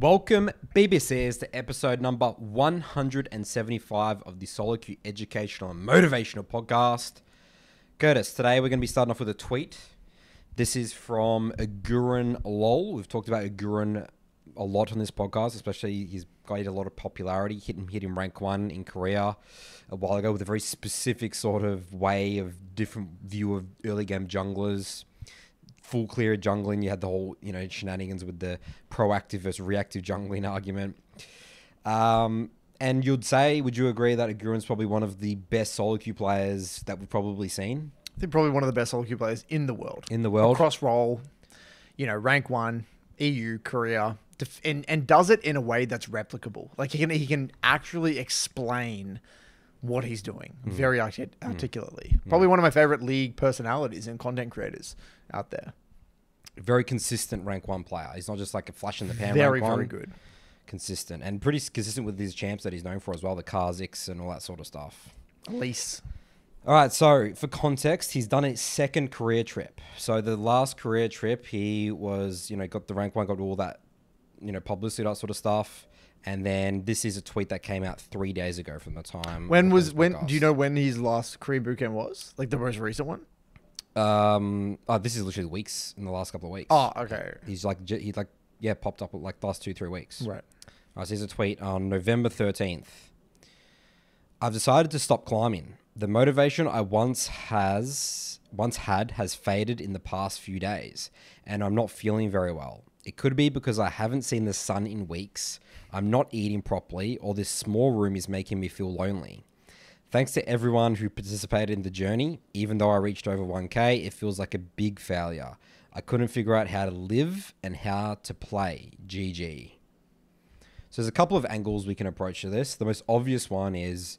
Welcome, BBCs, to episode number 175 of the Solo Q Educational and Motivational Podcast. Curtis, today we're going to be starting off with a tweet. This is from Agurin Lol. We've talked about Agurin a lot on this podcast, especially he's got a lot of popularity, hit him, hit him rank one in Korea a while ago with a very specific sort of way of different view of early game junglers full clear jungling. You had the whole, you know, shenanigans with the proactive versus reactive jungling argument. Um, and you'd say, would you agree that Agurin's probably one of the best solo queue players that we've probably seen I think probably one of the best solo queue players in the world. in the world? Cross roll, you know, rank one, EU, Korea, def- and and does it in a way that's replicable. Like he can he can actually explain what he's doing Mm. very artic- articulately. Probably one of my favorite league personalities and content creators out there. Very consistent rank one player. He's not just like a flash in the pan. Very very one. good. Consistent and pretty consistent with his champs that he's known for as well, the Kha'Zix and all that sort of stuff. Elise. All right, so for context, he's done his second career trip. So the last career trip, he was, you know, got the rank one, got all that, you know, publicity, that sort of stuff. And then this is a tweet that came out three days ago from the time. When was when? Do you know when his last Korean bootcamp was? Like the most recent one? Um, oh, this is literally weeks in the last couple of weeks. Oh, okay. he's like, j- he like, yeah, popped up like the last two, three weeks. Right. All right, so here's a tweet on November 13th. I've decided to stop climbing. The motivation I once has once had has faded in the past few days, and I'm not feeling very well. It could be because I haven't seen the sun in weeks, I'm not eating properly, or this small room is making me feel lonely. Thanks to everyone who participated in the journey. Even though I reached over 1k, it feels like a big failure. I couldn't figure out how to live and how to play. GG. So there's a couple of angles we can approach to this. The most obvious one is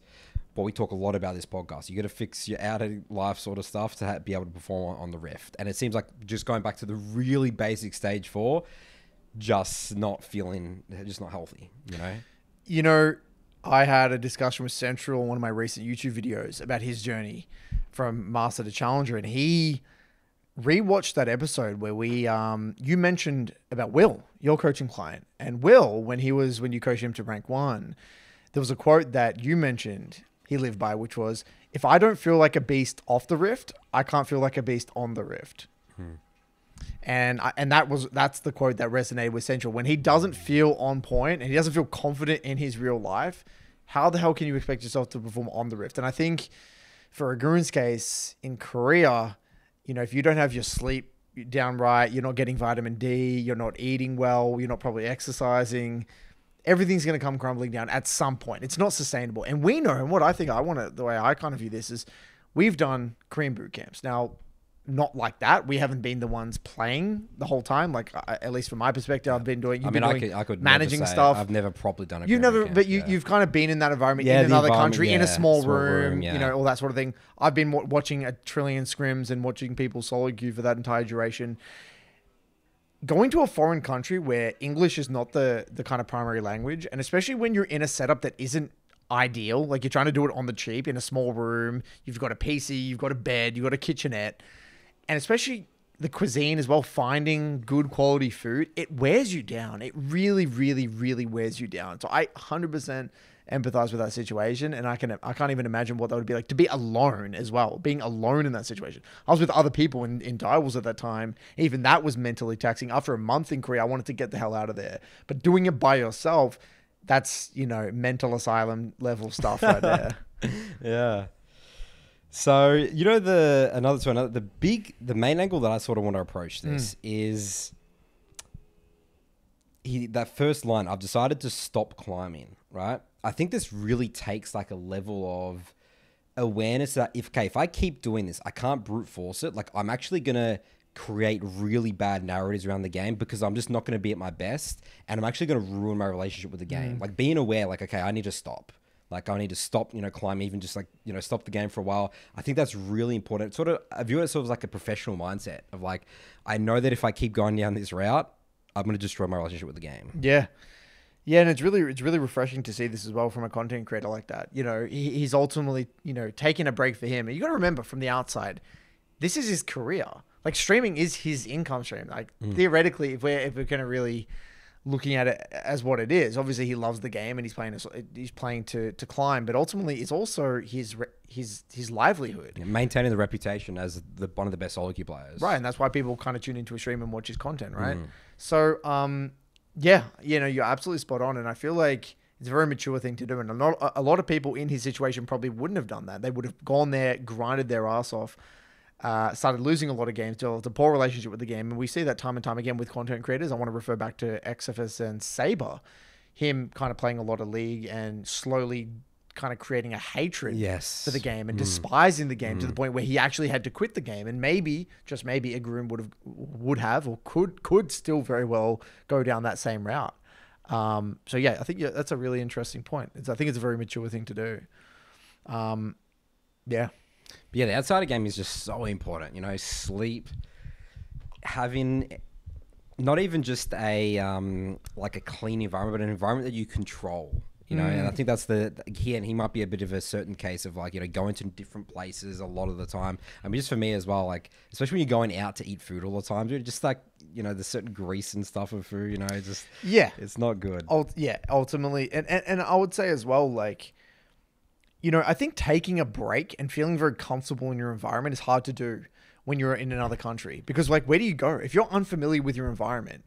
what we talk a lot about this podcast. You got to fix your outer life sort of stuff to be able to perform on, the Rift. And it seems like just going back to the really basic stage four, just not feeling, just not healthy. You know, You know, I had a discussion with Central on one of my recent YouTube videos about his journey from Master to Challenger, and he rewatched that episode where we um you mentioned about Will, your coaching client, and Will when he was when you coached him to rank one, there was a quote that you mentioned he lived by, which was, "If I don't feel like a beast off the rift, I can't feel like a beast on the rift." And I, and that was that's the quote that resonated with Central. When he doesn't feel on point and he doesn't feel confident in his real life, how the hell can you expect yourself to perform on the Rift? And I think for Agurin's case in Korea, you know, if you don't have your sleep down right, you're not getting vitamin D, you're not eating well, you're not probably exercising, everything's going to come crumbling down at some point. It's not sustainable. And we know, and what I think I want to, the way I kind of view this is we've done Korean boot camps. Now, not like that. We haven't been the ones playing the whole time. Like, I, at least from my perspective, I've been doing, I mean, I could, I could managing stuff. I've never properly done it. You've never, camp, but you, yeah. you've kind of been in that environment Yeah, in another country, in a small, small room, room, you know, all that sort of thing. I've been wa- watching a trillion scrims and watching people solo queue for that entire duration. Going to a foreign country where English is not the the kind of primary language, and especially when you're in a setup that isn't ideal, like you're trying to do it on the cheap in a small room, you've got a PC, you've got a bed, you've got a kitchenette, and especially the cuisine as well, finding good quality food, it wears you down. It really, really, really wears you down. So I 100% empathize with that situation, and I can I can't even imagine what that would be like to be alone as well, being alone in that situation. I was with other people in in Direwolves at that time. Even that was mentally taxing. After a month in Korea, I wanted to get the hell out of there. But doing it by yourself, that's you know mental asylum level stuff right there. yeah. So you know the another to another the big the main angle that I sort of want to approach hmm. this is he that first line I've decided to stop climbing right? I think this really takes like a level of awareness that if okay if I keep doing this I can't brute force it. Like I'm actually gonna create really bad narratives around the game because I'm just not going to be at my best and I'm actually going to ruin my relationship with the game. Hmm. Like being aware like okay I need to stop like I need to stop, you know, climb even just like, you know, stop the game for a while. I think that's really important. Sort of I view it sort of like a professional mindset of like, I know that if I keep going down this route, I'm going to destroy my relationship with the game. Yeah. Yeah, and it's really it's really refreshing to see this as well from a content creator like that. You know, he, he's ultimately you know taking a break for him. And you got to remember from the outside, this is his career. Like streaming is his income stream. Like mm. theoretically, if we're if we're gonna really looking at it as what it is. Obviously, he loves the game and he's playing. He's playing to to climb, but ultimately, it's also his his his livelihood. Yeah, maintaining the reputation as the one of the best solo queue players. Right, and that's why people kind of tune into a stream and watch his content, right? So, um, yeah, you know, you're absolutely spot on, and I feel like it's a very mature thing to do, and a lot, a lot of people in his situation probably wouldn't have done that. They would have gone there, grinded their ass off, uh, started losing a lot of games, developed a poor relationship with the game, and we see that time and time again with content creators. I want to refer back to Xfs and Saber, him kind of playing a lot of League and slowly kind of creating a hatred Yes. for the game and despising the game to the point where he actually had to quit the game and maybe just maybe Agurin would have would have or could could still very well go down that same route. Um, so yeah, I think yeah, that's a really interesting point. It's, I think it's a very mature thing to do. Um, yeah, But yeah, the outside of game is just so important. You know, sleep, having not even just a um, like a clean environment, but an environment that you control. You know, and I think that's the again he might be a bit of a certain case of like you know going to different places a lot of the time. I mean, just for me as well, like especially when you're going out to eat food all the time, dude. Just like you know, the certain grease and stuff of food. You know, just yeah. it's not good. Ult- yeah, ultimately, and, and and I would say as well, like, you know, I think taking a break and feeling very comfortable in your environment is hard to do when you're in another country because, like, where do you go if you're unfamiliar with your environment?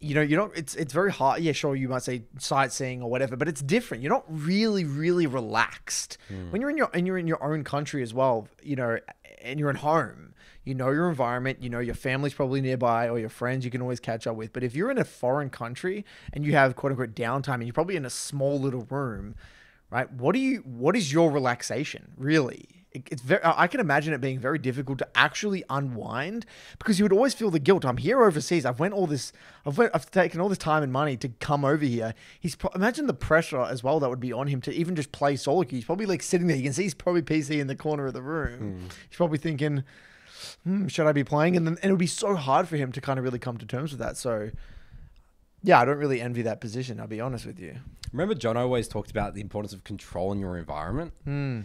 You know, you don't. It's it's very hard. Yeah, sure, you might say sightseeing or whatever, but it's different. You're not really, really relaxed hmm. when you're in your and you're in your own country as well. You know, and you're at home. You know your environment. You know your family's probably nearby or your friends you can always catch up with. But if you're in a foreign country and you have quote unquote downtime and you're probably in a small little room, right? What do you? What is your relaxation really? It- It's very. I can imagine it being very difficult to actually unwind because you would always feel the guilt. I'm here overseas. I've went all this. I've went, I've taken all this time and money to come over here. He's pro- imagine the pressure as well that would be on him to even just play solo queue. He's probably like sitting there. You can see he's probably PC in the corner of the room. He's probably thinking, hmm, "Should I be playing?" And then and it would be so hard for him to kind of really come to terms with that. So. Yeah, I don't really envy that position. I'll be honest with you. Remember, John always talked about the importance of controlling your environment. Hmm.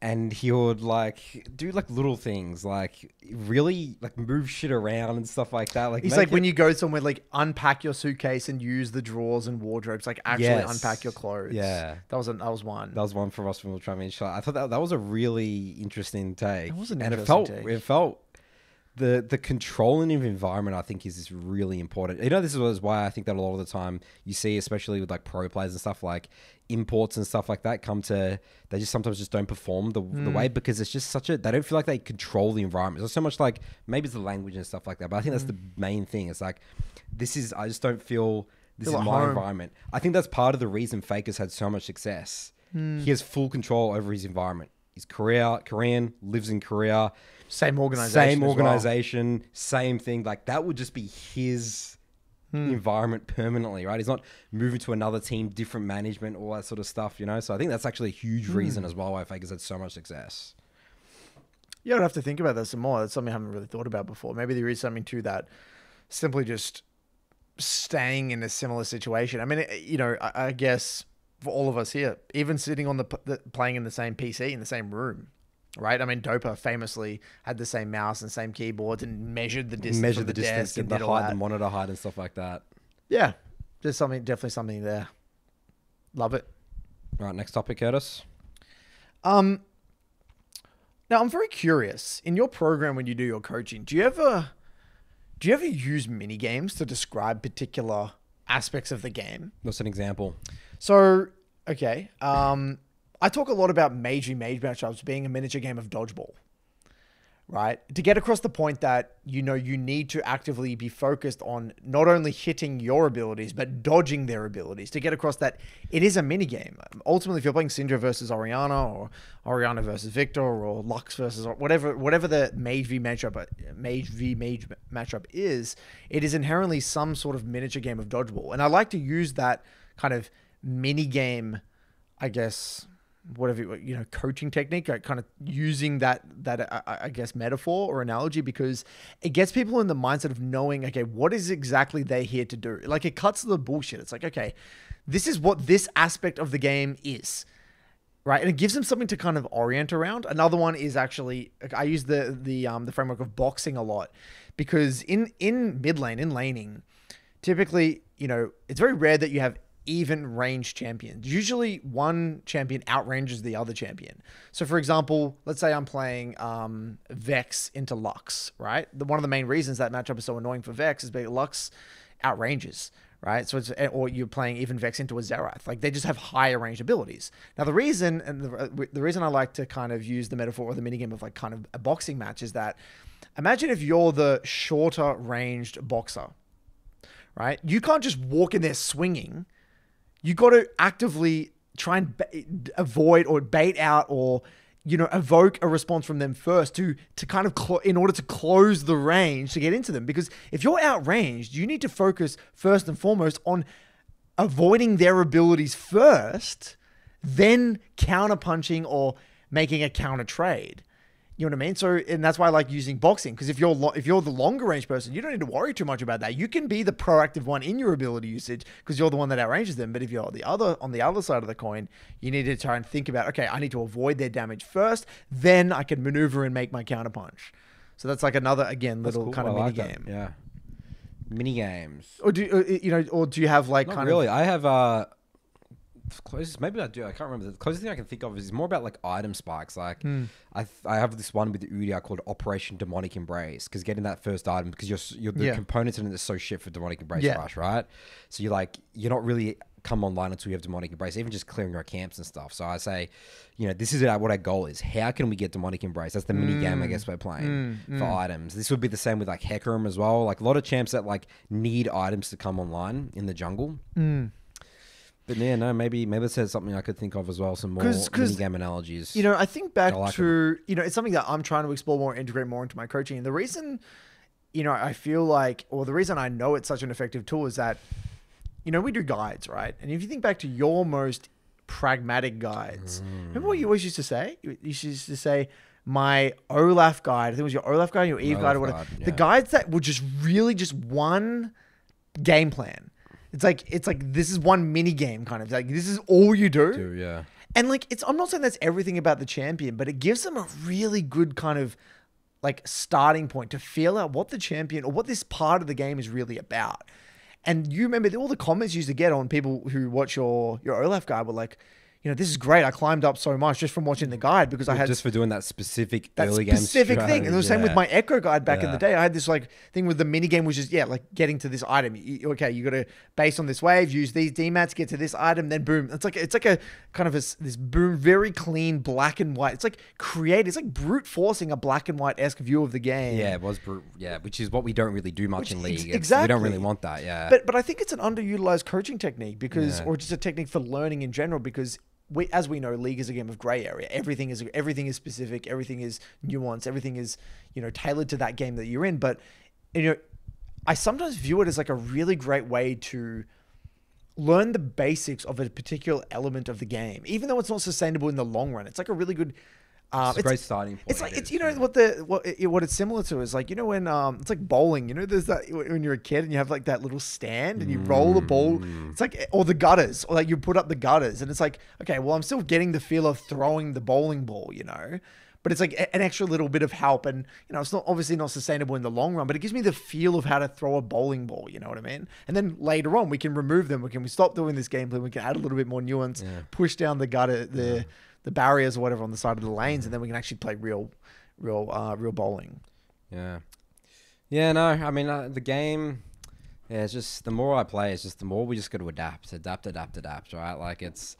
And he would like do like little things, like really like move shit around and stuff like that. Like He's like when you go somewhere, like unpack your suitcase and use the drawers and wardrobes, like actually Yes. unpack your clothes. Yeah. that was a, that was one. that was one for us from the Trump shot. I thought that that was a really interesting take. It was an and it interesting felt take. it felt the the controlling of environment. I think is, is really important. You know, this is why I think that a lot of the time you see, especially with like pro players and stuff like imports and stuff like that, come to they just sometimes just don't perform the, the Hmm. way because it's just such a they don't feel like they control the environment. It's so much like maybe it's the language and stuff like that, but I think that's the main thing. It's like this is I just don't feel this Feel is my home. environment. I think that's part of the reason Faker's had so much success. He has full control over his environment. He's Korea, Korean, lives in Korea, Same organization. same as well. same thing. Like that would just be his Hmm. environment permanently, right? He's not moving to another team, different management, all that sort of stuff, you know? So I think that's actually a huge Hmm. reason as well why Faker's had so much success. Yeah, I'd have to think about that some more. That's something I haven't really thought about before. Maybe there is something to that. Simply just staying in a similar situation. I mean, you know, I, I guess for all of us here, even sitting on the, the playing in the same PC in the same room, right? I mean, Dopa famously had the same mouse and same keyboards and measured the distance Measure from the, the, distance, desk and the height, the monitor height, and stuff like that. Yeah, there's something definitely something there. Love it. All right, next topic, Curtis. Um, now I'm very curious. In your program, when you do your coaching, do you ever do you ever use mini games to describe particular aspects of the game? What's an example? So, okay, um, I talk a lot about Mage Mage matchups being a miniature game of dodgeball, right? To get across the point that you know you need to actively be focused on not only hitting your abilities but dodging their abilities. To get across that it is a mini game. Ultimately, if you're playing Syndra versus Orianna or Orianna versus Viktor or Lux versus whatever whatever the Mage v matchup Mage v Mage matchup is, it is inherently some sort of miniature game of dodgeball. And I like to use that kind of mini game, I guess, whatever you- know, coaching technique, like kind of using that that uh, I I guess metaphor or analogy because it gets people in the mindset of knowing, okay, what is exactly they're here to do? Like it cuts the bullshit. It's like, okay, this is what this aspect of the game is. Right, and it gives them something to kind of orient around. Another one is actually I use the the um, the framework of boxing a lot because in in mid lane in laning, typically you know, it's very rare that you have even range champions. Usually one champion outranges the other champion. So for example, let's say I'm playing um, Vex into Lux, right? The, one of the main reasons that matchup is so annoying for Vex is because Lux outranges, right? So it's or you're playing even Vex into a Xerath. Like they just have higher range abilities. Now the reason and the, the reason I like to kind of use the metaphor or the minigame of like kind of a boxing match is that imagine if you're the shorter ranged boxer, right? You can't just walk in there swinging. You got to actively try and ba- avoid or bait out or you know evoke a response from them first to to kind of in order to close the range to get into them. Because if you're outranged you need to focus first and foremost on avoiding their abilities first then counter punching or making a counter trade you know what I mean? So, and that's why I like using boxing because if you're lo- if you're the longer range person, you don't need to worry too much about that. You can be the proactive one in your ability usage because you're the one that outranges them. But if you're the other on the other side of the coin, you need to try and think about okay, I need to avoid their damage first, then I can maneuver and make my counter punch. So that's like another again little cool. kind of I like mini that. game. Yeah. Mini games. Or do uh, you know? Or do you have like Not kind really. of Really, I have uh closest maybe I do. I can't remember. The closest thing I can think of is more about like item spikes. Like Hmm. I th- I have this one with the Udia called Operation Demonic Embrace because getting that first item because you're, you're the Yeah. components in it is so shit for Demonic Embrace Yeah. rush, right? So you're like you're not really come online until you have Demonic Embrace, even just clearing our camps and stuff. So I say, you know, this is what our goal is. How can we get Demonic Embrace? That's the mini game I hmm. guess we're playing hmm. for hmm. items. This would be the same with like Hecarim as well. Like a lot of champs that like need items to come online in the jungle. But yeah, no, maybe maybe this is something I could think of as well. Some more 'cause, game analogies. You know, I think back I like to you know, it's something that I'm trying to explore more, integrate more into my coaching. And the reason, you know, I feel like, or the reason I know it's such an effective tool is that, you know, we do guides, right? And if you think back to your most pragmatic guides, mm. remember what you always used to say? You used to say. My Olaf guide, I think it was your Olaf guide, your Eve guide, or whatever. guide, The guides that were just really just one game plan. It's like it's like this is one mini game kind of like this is all you do. Too, yeah. And like it's I'm not saying that's everything about the champion, but it gives them a really good kind of like starting point to feel out what the champion or what this part of the game is really about. And you remember all the comments you used to get on people who watch your your Olaf guy were like, you know, this is great. I climbed up so much just from watching the guide because I had just for doing that specific that early game specific thing. And the same with my Ekko guide back in the day. I had this like thing with the mini game, which is yeah, like getting to this item. You- okay, you got to based on this wave, use these DMATs, get to this item, then boom. It's like it's like a kind of a, this boom, very clean black and white. It's like create. It's like brute forcing a black and white esque view of the game. Yeah, it was bru- yeah, which is what we don't really do much Which in league. It's- We don't really want that. Yeah. But but I think it's an underutilized coaching technique because, Yeah. or just a technique for learning in general because. We, as we know, league is a game of gray area. Everything is everything is specific. Everything is nuanced. Everything is you know tailored to that game that you're in. But you know, I sometimes view it as like a really great way to learn the basics of a particular element of the game, even though it's not sustainable in the long run. It's like a really good. Uh, it's a great starting point. it's like it's you know yeah. what the what it, what it's similar to is like you know when um it's like bowling you know there's that when you're a kid and you have like that little stand and you roll the ball Mm. it's like or the gutters or like you put up the gutters and it's like okay well I'm still getting the feel of throwing the bowling ball you know but it's like an extra little bit of help and you know it's not obviously not sustainable in the long run but it gives me the feel of how to throw a bowling ball you know what I mean and then later on we can remove them we can we stop doing this gameplay we can add a little bit more nuance push down the gutter the the barriers or whatever on the side of the lanes, and then we can actually play real, real, uh, real bowling. Yeah. Yeah, no, I mean, uh, the game, yeah, it's just the more I play, it's just the more we just got to adapt, adapt, adapt, adapt, right? Like, it's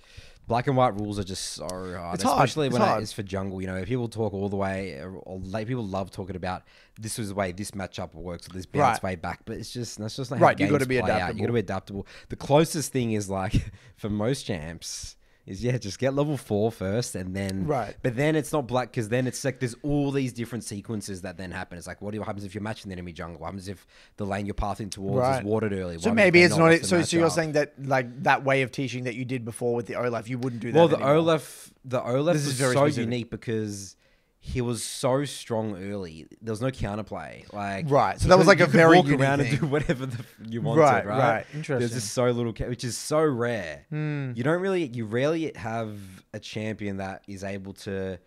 black and white rules are just so hard, It's hard. especially It's when hard. it's for jungle. You know, people talk all the way, or, like people love talking about this is the way this matchup works, or this bounce Right. way back, but it's just that's just not Right, how you gotta be play out. You got to be adaptable. The closest thing is like for most champs. Is yeah, just get level four first, and then Right. but then it's not black because then it's like there's all these different sequences that then happen. It's like what happens if you're matching the enemy jungle? What happens if the lane you're pathing towards Right. is watered early? So What maybe it's not. So, so you're matchup? saying that like that way of teaching that you did before with the Olaf, you wouldn't do that. well, the anymore. Olaf, the Olaf This is so specific. unique because he was so strong early. There was no counterplay. Like Right, so that was like a you could very walk around and do whatever the, f- you wanted. Right, Right, right. There's just so little, which is so rare. Hmm. You don't really, you rarely have a champion that is able to,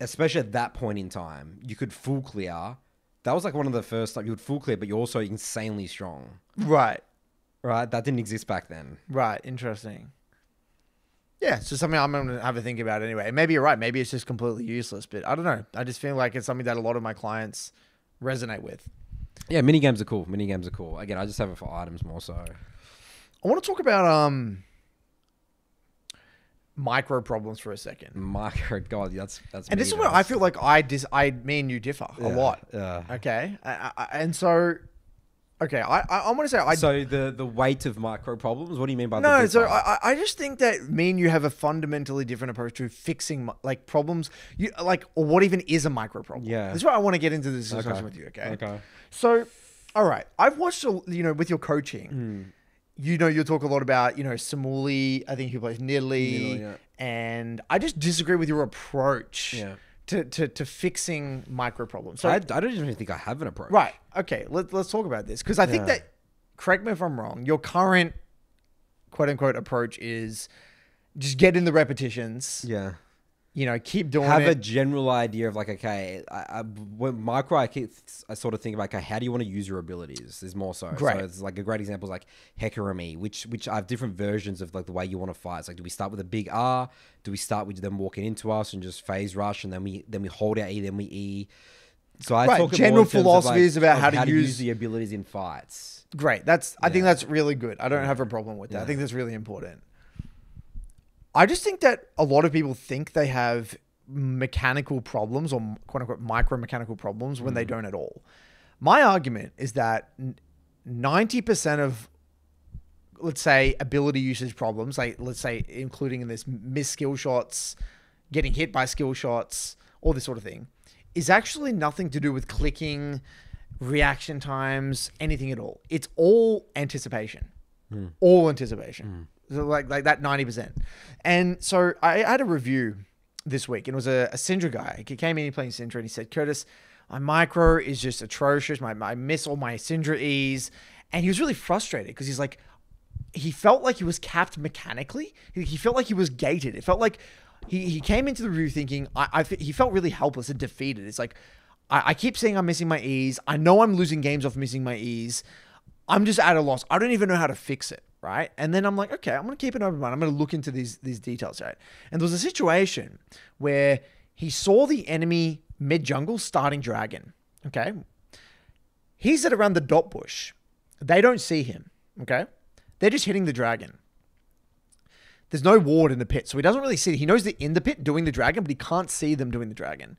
especially at that point in time, you could full clear. That was like one of the first like you would full clear, but you're also insanely strong. right. right? That didn't exist back then. Right. Interesting. Yeah, so something I'm gonna have to think about anyway. Maybe you're right. Maybe it's just completely useless, but I don't know. I just feel like it's something that a lot of my clients resonate with. Yeah, mini games are cool. Mini games are cool. Again, I just have it for items more so. I want to talk about um micro problems for a second. Micro, God, that's that's. And this is where I feel like I dis I me and you differ a lot. Yeah. Okay, I, I, and so okay, I I, I want to say I so the the weight of micro problems. What do you mean by no, so? I I just think that me and you have a fundamentally different approach to fixing like problems. You like or what even is a micro problem? Yeah. that's why I want to get into this discussion Okay. with you. Okay, Okay. So, all right, I've watched a- you know with your coaching. Hmm. You know, you'll talk a lot about you know Samuli. I think he plays Nidalee, Nidalee, yeah. and I just disagree with your approach Yeah. To, to to fixing micro problems. So I, I don't even think I have an approach. Right. Okay. Let, let's talk about this because I think Yeah. that, correct me if I'm wrong, your current quote unquote approach is just get in the repetitions, Yeah. You know, keep doing have a general idea of like okay I, I when micro I, keep, I sort of think about okay how do you want to use your abilities is more so Great. so it's like a great example is like Hecarim which which I have different versions of like the way you want to fight it's like do we start with a big R do we start with them walking into us and just phase rush and then we then we hold our E then we E so I Right, talk it general philosophies like, about of how to use- the abilities in fights Great. That's, I think that's really good. I don't have a problem with that. I think that's really important. I just think that a lot of people think they have mechanical problems or quote unquote micro mechanical problems when they Mm. don't at all. My argument is that 90% of let's say ability usage problems, like let's say including in this miss skill shots, getting hit by skill shots, all this sort of thing, is actually nothing to do with clicking, reaction times, anything at all. It's all anticipation. All anticipation. So like like that 90%. And so I had a review this week and it was a, a Syndra guy. He came in playing Syndra and he said, Curtis, my micro is just atrocious. My, I miss all my Syndra E's. And he was really frustrated because he's like, he felt like he was capped mechanically. He, he felt like he was gated. It felt like he, he came into the review thinking I, I he felt really helpless and defeated. It's like I, I keep saying I'm missing my E's. I know I'm losing games off missing my E's. I'm just at a loss. I don't even know how to fix it. Right. And then I'm like, okay, I'm gonna keep an open mind. I'm gonna look into these these details, right? And there was a situation where he saw the enemy mid jungle starting dragon. Okay. He's at around the dot bush. They don't see him. Okay. They're just hitting the dragon. There's no ward in the pit, so he doesn't really see. He knows they're in the pit doing the dragon, but he can't see them doing the dragon.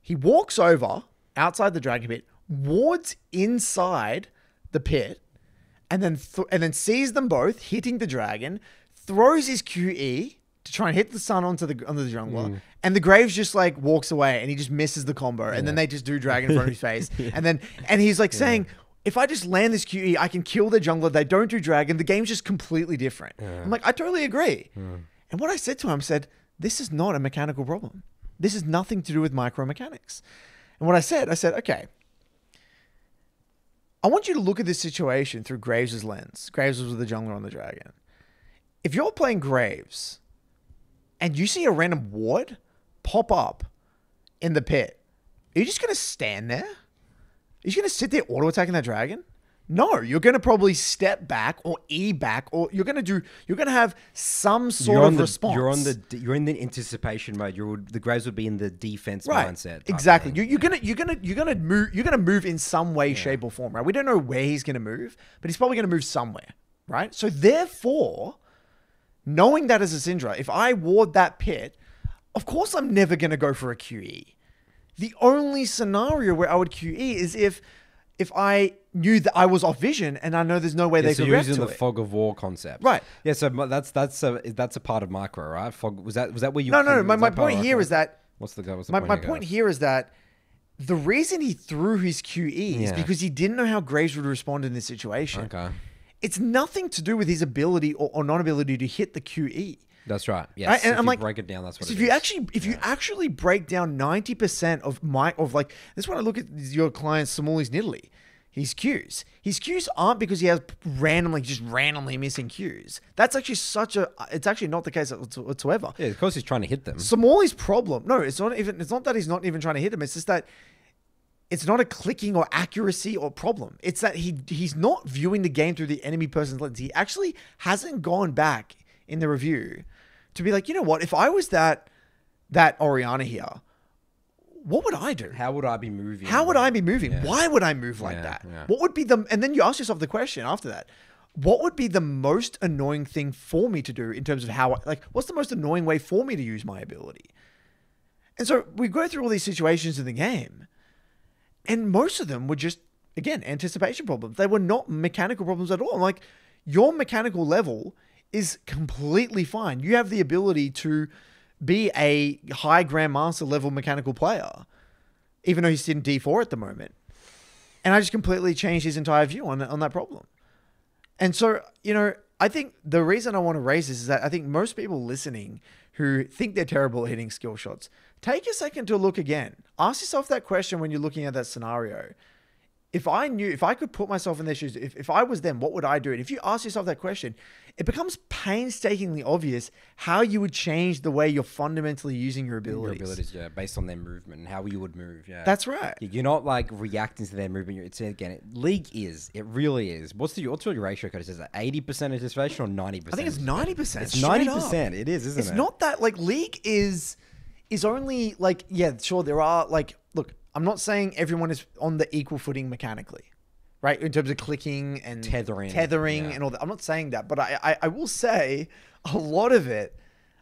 He walks over outside the dragon pit, wards inside the pit, and then th- and then sees them both hitting the dragon. Throws his QE to try and hit the sun onto the onto the jungler, mm. and the Graves just like walks away, and he just misses the combo, and then they just do dragon in front of his face, and then and he's like saying. If I just land this QE, I can kill the jungler. They don't do dragon. The game's just completely different. I'm like, I totally agree. Mm. And what I said to him, I said, this is not a mechanical problem. This is nothing to do with micro mechanics. And what I said, I said, okay, I want you to look at this situation through Graves' lens. Graves was with the jungler on the dragon. If you're playing Graves and you see a random ward pop up in the pit, are you just going to stand there? Are you going to sit there auto attacking that dragon? No, you're going to probably step back or e back, or you're going to do. You're going to have some sort of the response. you're on the you're in the anticipation mode you're the Graves would be in the defense right. mindset Exactly. You, you're gonna you're gonna you're gonna move you're gonna move in some way, shape, or form. Right. We don't know where he's gonna move, but he's probably gonna move somewhere. Right. So therefore, knowing that as a Syndra, if I ward that pit, of course I'm never gonna go for a QE. The only scenario where I would QE is if if I knew that I was off vision and I know there's no way Yeah, they so could you're using the it. fog of war concept, Right. Yeah, so that's that's a that's a part of micro, right? Fog was that was that where you? no, no, no. My, my point here is that what's the? What's the my, point my here, point guys? here is that the reason he threw his QE is because he didn't know how Graves would respond in this situation. Okay, It's nothing to do with his ability or, or non-ability to hit the QE. That's right. Yes, Right? And if I'm you like, break it down. That's what So it if you actually, if you actually break down ninety percent of my of like this, is when I look at your client Samuli's Nidalee, his cues, his cues aren't because he has randomly just randomly missing cues. That's actually such a. It's actually not the case whatsoever. yeah, of course he's trying to hit them. Samuli's problem, no, it's not even. It's not that he's not even trying to hit them. It's just that it's not a clicking or accuracy or problem. It's that he he's not viewing the game through the enemy person's lens. He actually hasn't gone back in the review to be like, you know what? If I was that that Orianna here, what would I do? How would I be moving? How would I be moving? Yeah. Why would I move like Yeah, that? yeah. What would be the and then you ask yourself the question after that. What would be the most annoying thing for me to do in terms of how I- like what's the most annoying way for me to use my ability? And so we go through all these situations in the game. And most of them were just again anticipation problems. They were not mechanical problems at all. I'm like your mechanical level is completely fine. You have the ability to be a high grandmaster level mechanical player even though he's in D4 at the moment. And I just completely changed his entire view on, on that problem. And so, you know, I think the reason I want to raise this is that I think most people listening who think they're terrible at hitting skill shots, take a second to look again. Ask yourself that question when you're looking at that scenario. If I knew, if I could put myself in their shoes, if, if I was them, what would I do? And if you ask yourself that question, it becomes painstakingly obvious how you would change the way you're fundamentally using your Your abilities. abilities, yeah, based on their movement and how you would move. Yeah, That's right. You're not like reacting to their movement. It's again, it, league is. It really is. What's the what's your ratio code? Is it eighty percent anticipation or ninety percent? I think it's ninety percent. It's ninety percent. It is, isn't It's it? It's not that like league is is only like yeah sure there are like look I'm not saying everyone is on the equal footing mechanically, right? In terms of clicking and Tethering, tethering yeah. and all that. I'm not saying that, but I, I I will say a lot of it,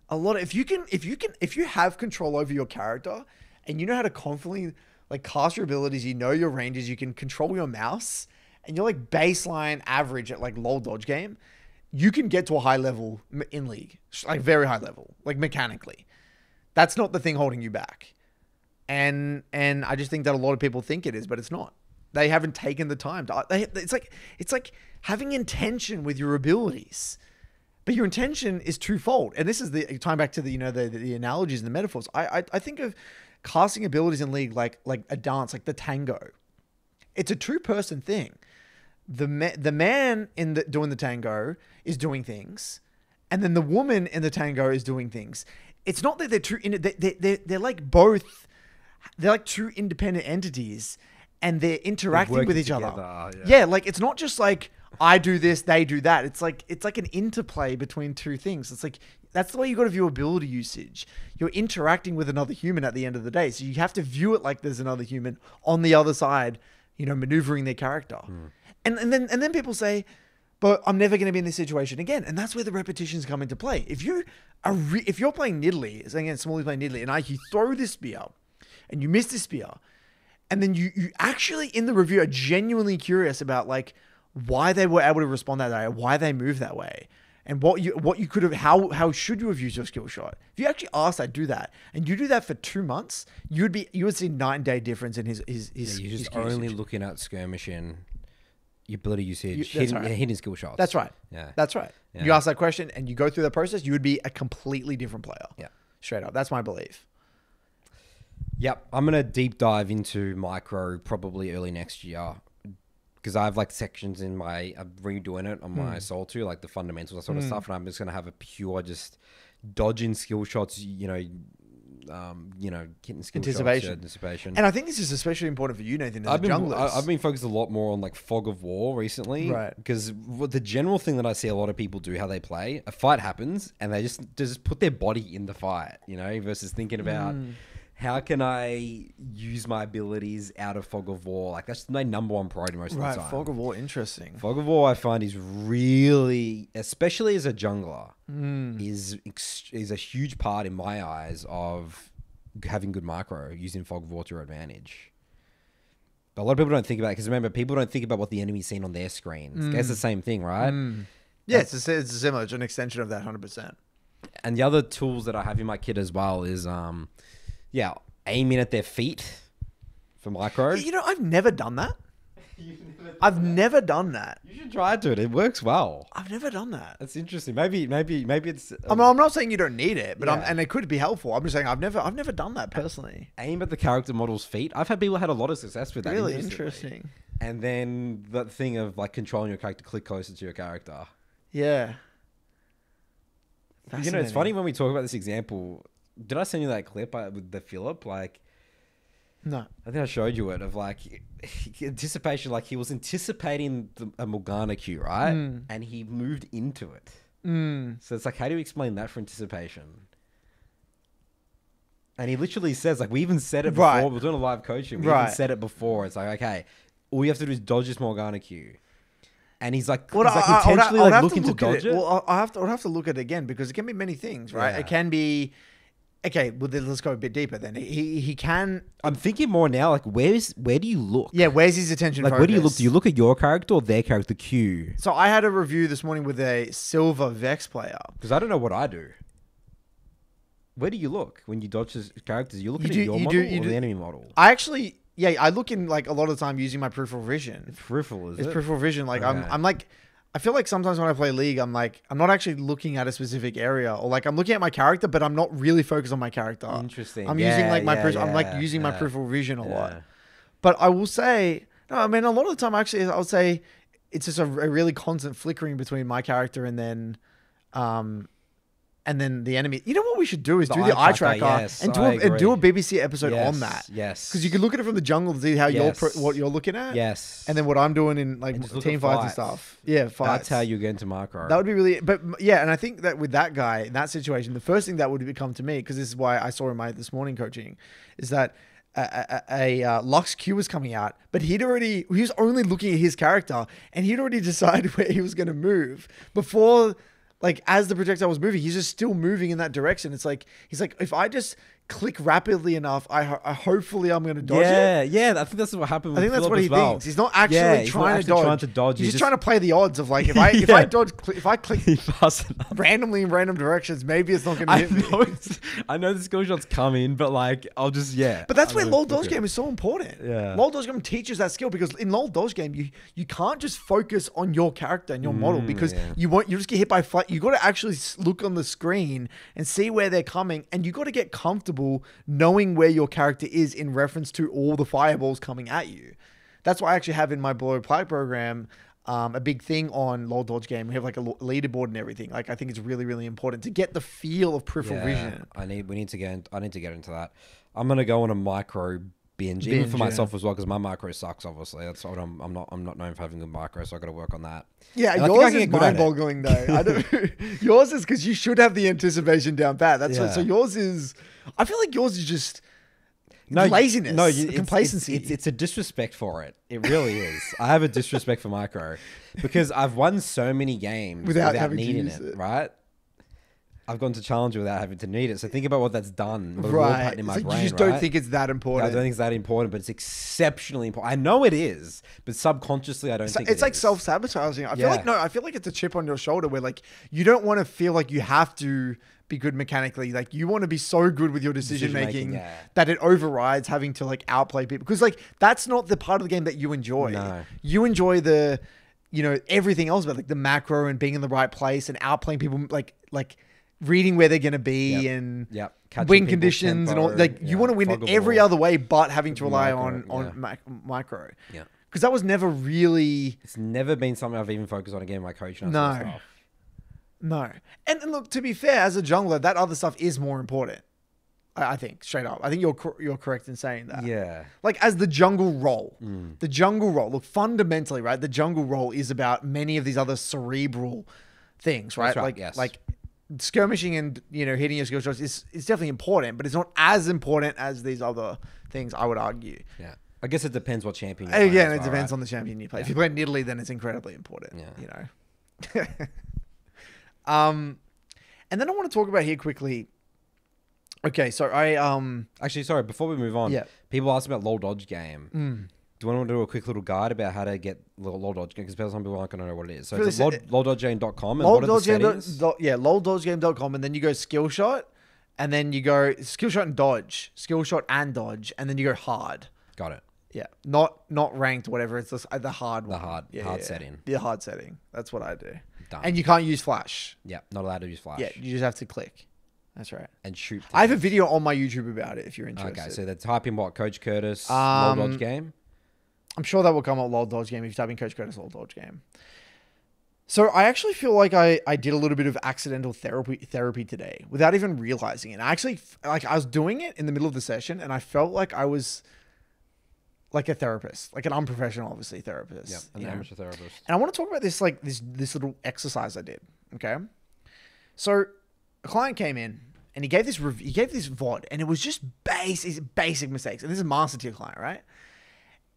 a lot of if you can if you can if you have control over your character and you know how to confidently like cast your abilities, you know your ranges, you can control your mouse, and you're like baseline average at like low dodge game, you can get to a high level in league, like very high level, like mechanically. That's not the thing holding you back. And and I just think that a lot of people think it is, but it's not. They haven't taken the time to. They, it's like it's like having intention with your abilities, but your intention is twofold. And this is the time back to the you know the the analogies and the metaphors. I I, I think of casting abilities in league like like a dance, like the tango. It's a two person thing. The ma- the man in the doing the tango is doing things, and then the woman in the tango is doing things. It's not that they're two. in- They they they're, they're like both. They're like two independent entities, and they're interacting with each other. Yeah. yeah. like it's not just like I do this, they do that. It's like it's like an interplay between two things. It's like that's the way you got to view ability usage. You're interacting with another human at the end of the day, so you have to view it like there's another human on the other side, you know, maneuvering their character. Hmm. And and then and then people say, but I'm never going to be in this situation again. And that's where the repetitions come into play. If you are re- if you're playing Nidalee, again, Samuli's playing Nidalee, and I you throw this spear, and you miss this spear, and then you you actually in the review are genuinely curious about like why they were able to respond that way, why they move that way, and what you what you could have how how should you have used your skill shot? If you actually ask that, do that, and you do that for two months, you'd be you would see night and day difference in his his his. You're just only usage. looking at skirmishing, your ability usage, that's hitting, right. hitting skill shots. That's right. Yeah. That's right. You ask that question and you go through that process, you would be a completely different player. Yeah. Straight up. That's my belief. Yep, I'm gonna deep dive into micro probably early next year because I have like sections in my I'm redoing it on Hmm. my Saltu, like the fundamentals that sort of stuff, and I'm just gonna have a pure just dodging skill shots, you know, um, you know, getting skill Anticipation. shots, yeah, anticipation. And I think this is especially important for you, Nathan, as I've a been I've been focused a lot more on like fog of war recently, Right. Because what the general thing that I see a lot of people do, how they play, a fight happens and they just just put their body in the fight, you know, versus thinking about Hmm. How can I use my abilities out of fog of war. Like that's my number one priority most right. of the time. Fog of War, interesting. Fog of War, I find is really, especially as a jungler, Hmm. is is a huge part in my eyes of having good micro using Fog of War to your advantage. But a lot of people don't think about it because remember, people don't think about what the enemy's seen on their screens. It's Hmm. the same thing, right? Yeah, it's, a, it's similar. It's an extension of that 100%. And the other tools that I have in my kit as well is, um, yeah, aiming at their feet for micro. You know, I've never done that. I've never done that. You should try to. Do it It works well. I've never done that. That's interesting. Maybe, maybe, maybe it's. I mean, um, I'm not saying you don't need it, but I'm, and it could be helpful. I'm just saying I've never, I've never done that personally. aim at the character model's feet. I've had people had a lot of success with that. Really interesting. And then the thing of like controlling your character, click closer to your character. Yeah. You know, it's funny when we talk about this example. Did I send you that clip uh, with the Philip? Like, No. I think I showed you it of like anticipation. Like he was anticipating the, a Morgana cue, right? Mm. And he moved into it. Mm. So it's like, how do you explain that for anticipation? And he literally says, like, we even said it before. Right. We're doing a live coaching. We Right. even said it before. It's like, okay, all you have to do is dodge this Morgana cue. And he's like, Well, he's like I- I- I intentionally I like have looking to, look at dodge it. it. Well, I I have to. I would have to look at it again because it can be many things, right? Yeah. It can be. Okay, well, then let's go a bit deeper. Then he he can. I'm thinking more now, like, where's where do you look? Yeah, where's his attention? Like, where do you look? Do you look at your character or their character Q? So I had a review this morning with a silver Vex player. Because I don't know what I do. Where do you look when you dodge his characters? You look You at do- your you model do- you or do- the enemy model? I actually, yeah, I look in like a lot of the time using my peripheral vision. It's peripheral, is It's it? peripheral vision. Like I'm, I'm like, I feel like sometimes when I play League, I'm like, I'm not actually looking at a specific area, or like I'm looking at my character, but I'm not really focused on my character. Interesting. I'm using like my, yeah, pers- I'm like yeah, using my peripheral vision a lot. But I will say, no, I mean, a lot of the time, actually, I would say it's just a, a really constant flickering between my character and then, um, and then the enemy. You know what we should do is The do the eye tracker, tracker yes, and do I a, and do a. BBC episode Yes, on that Yes. because you can look at it from the jungle to see how you're pro- what you're looking at. Yes. And then what I'm doing in like And team at fights and stuff. Yeah, fights. That's how you get into micro. That would be really, but yeah, and I think that with that guy in that situation, the first thing that would become to me, because this is why I saw in my this morning coaching, is that a, a, a uh, Lux Q was coming out, but he'd already he was only looking at his character, and he'd already decided where he was going to move before. Like as the projectile was moving, he's just still moving in that direction. It's like he's like, if I just click rapidly enough, I, I hopefully I'm going to dodge it. yeah, yeah. I think that's what happened. I think that's what he well. thinks. He's not actually Yeah, he's not trying, actually to dodge. trying to dodge. He's, He's just, just- trying to play the odds of like if I if I dodge if I click randomly in random directions, maybe it's not going to hit me. know, it's, I know the skill shots come in, but like I'll just yeah. But that's I'm where LOL Dodge it. Game is so important. Yeah. LOL Dodge Game teaches that skill because in LOL Dodge Game, you you can't just focus on your character and your model because Mm, yeah. you won't you just get hit by flight. You got to actually look on the screen and see where they're coming, and you got to get comfortable knowing where your character is in reference to all the fireballs coming at you. That's why I actually have in my Blow Plague program. Um, a big thing on LOL Dodge game. We have like a leaderboard and everything. Like I think it's really, really important to get the feel of peripheral vision. I need. We need to get. In, I need to get into that. I'm gonna go on a micro binge, even Binge, for yeah. myself as well, because my micro sucks. Obviously, that's what I'm. I'm not. I'm not known for having good micro, so I got to work on that. Yeah, And I think I yours is get good at it. mind-boggling though. I don't, yours is because you should have the anticipation down pat. That's what, so. Yours is. I feel like yours is just No laziness, No, you, complacency. It's, it's, it's a disrespect for it. It really is. I have a disrespect for micro because I've won so many games Without without, needing it, it. Right. I've gone to challenger without having to need it. So think about what that's done. Right. in my like brain, you just don't right? think it's that important. I don't think it's that important, but it's exceptionally important. I know it is, but subconsciously, I don't it's think it's it like is. self sabotaging. I feel like no, I feel like it's a chip on your shoulder where like you don't want to feel like you have to be good mechanically. Like you want to be so good with your decision Decision-making, making yeah. that it overrides having to like outplay people because like that's not the part of the game that you enjoy. No. You enjoy the you know everything else about like the macro and being in the right place and outplaying people like like reading where they're going to be Yep. and Yep. Win conditions and all like you want to win it every other way but having to rely Micro, on on yeah. micro Yeah. because that was never really It's never been something I've even focused on again. My coaching. No. No. No. And, and look, to be fair, as a jungler, that other stuff is more important. I, think straight up. I think you're you're correct in saying that. Yeah. Like as the jungle role, Mm. the jungle role. Look, fundamentally, right? The jungle role is about many of these other cerebral things, right? right, Like yes. like skirmishing and you know hitting your skill shots is is definitely important, but it's not as important as these other things. I would argue. Yeah. I guess it depends what champion. You're playing Again, as it well, depends right? on the champion you play. If you play Nidalee, then it's incredibly important. Yeah. You know. um, and then I want to talk about here quickly. Okay, so I um Actually, sorry. Before we move on, Yeah. people ask about LOL Dodge game. mm, Do you want to do a quick little guide about how to get LOL Dodge game? Because some people aren't going to know what it is. So it's the loldodgegame.com. And what are the settings? loldodgegame.com yeah, loldodgegame.com and then you go skill shot and then you go skill shot and dodge, skill shot and dodge and then you go hard. Got it. Yeah, not not ranked whatever, it's just, uh, the hard one. hard- yeah, hard yeah, setting. The hard setting. That's what I do. Done. And you can't use flash. yeah, not allowed to use flash. Yeah, you just have to click. That's right. And shoot. I have a video on my YouTube about it if you're interested. Okay, so they type in what Coach Curtis Um, LOL Dodge game. I'm sure that will come up LOL Dodge game if you type in Coach Curtis LOL Dodge game. So I actually feel like I, I did a little bit of accidental therapy therapy today without even realizing it. I actually like I was doing it in the middle of the session and I felt like I was like a therapist, like an unprofessional, obviously therapist. Yeah, an you know. amateur therapist. And I want to talk about this like this this little exercise I did. Okay, so a client came in and he gave this rev- he gave this VOD and it was just basic basic mistakes. And this is a master tier client, right?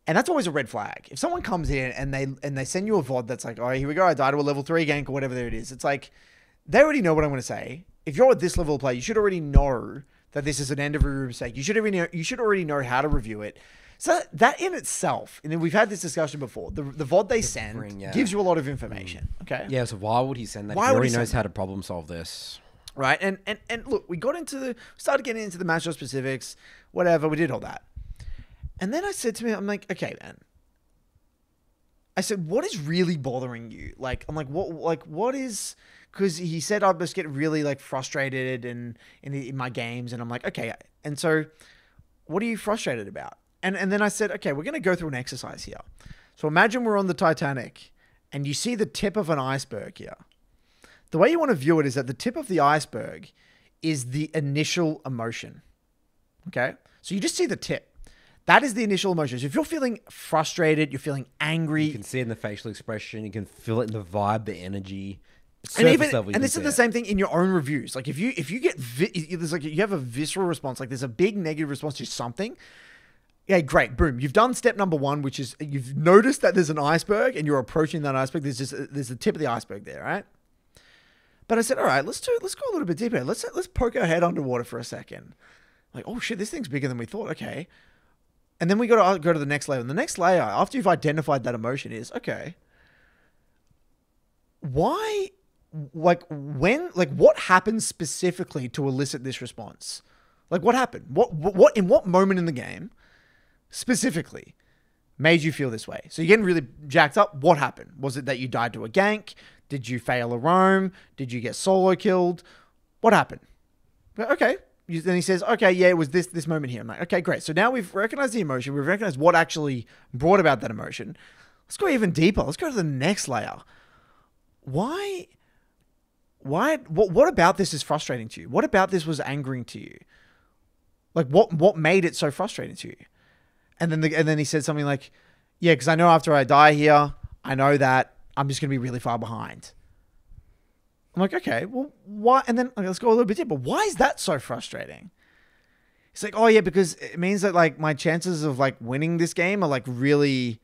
And that's always a red flag. If someone comes in and they and they send you a VOD that's like, oh, here we go, I died to a level three gank or whatever it is. It's like they already know what I'm going to say. If you're at this level of play, you should already know that this is an end of review mistake. You should already know, you should already know how to review it. So that in itself, and then we've had this discussion before. The the VOD they send bring, yeah. gives you a lot of information. Mm. Okay. Yeah, so why would he send that? Why he already he knows how to problem solve this. right? And and and look, we got into the started getting into the matchup specifics, whatever. We did all that, and then I said to me, I'm like, okay, then. I said, what is really bothering you? Like, I'm like, what, like, what is? Because he said I just get really like frustrated and in, in my games, and I'm like, okay, and so, what are you frustrated about? And and then I said, okay, we're gonna go through an exercise here. So imagine we're on the Titanic, and you see the tip of an iceberg here the way you want to view it is that the tip of the iceberg is the initial emotion. Okay? So you just see the tip. That is the initial emotion. So if you're feeling frustrated, you're feeling angry, You can see it in the facial expression. You can feel it in the vibe, the energy. and even and this is the same thing in your own reviews. Like if you if you get vi- there's like you have a visceral response, like there's a big negative response to something. Yeah, great. Boom. You've done step number one, which is you've noticed that there's an iceberg and you're approaching that iceberg. There's just there's the tip of the iceberg there, right? But I said, all right, let's do let's go a little bit deeper. Let's let's poke our head underwater for a second. Like, oh shit, this thing's bigger than we thought. Okay. And then we got to uh, go to the next layer. And the next layer, after you've identified that emotion, is okay. Why, like, when, like, what happened specifically to elicit this response? Like, what happened? What, what, what in what moment in the game specifically made you feel this way? So you're getting really jacked up. What happened? Was it that you died to a gank? Did you fail a roam? Did you get solo killed? What happened? Okay. Then he says, okay, yeah, it was this this moment here. I'm like, okay, great. So now we've recognized the emotion. We've recognized what actually brought about that emotion. Let's go even deeper. Let's go to the next layer. Why? Why? What? What about this is frustrating to you? What about this was angering to you? Like, what? What made it so frustrating to you? And then the, and then he said something like, yeah, because I know after I die here, I know that I'm just gonna be really far behind. I'm like, okay, well, why? And then let's go a little bit deeper. Why is that so frustrating? It's like, oh yeah, because it means that like my chances of like winning this game are like really,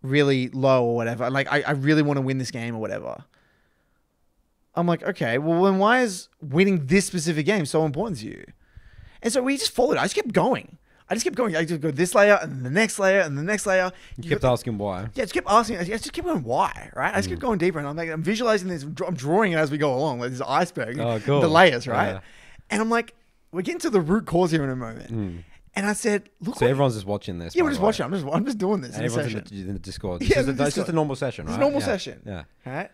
really low or whatever. Like I, I really want to win this game or whatever. I'm like, okay, well then why is winning this specific game so important to you? And so we just followed. I just kept going. I just kept going. I just go this layer and the next layer and the next layer. You You kept got- asking why. yeah, just keep asking. I just keep going. Why? Right? I just keep Mm. going deeper, and I'm like, I'm visualizing this. I'm drawing it as we go along, like this iceberg. Oh, cool. The layers, right? Yeah. And I'm like, we're getting to the root cause here in a moment. And I said, look, Mm. So everyone's just watching this. yeah, we're just way. watching. I'm just, I'm just doing this And in everyone's in the, in the Discord. Yeah, is a, it's just a normal session, It's a normal Yeah. session. Yeah. Right?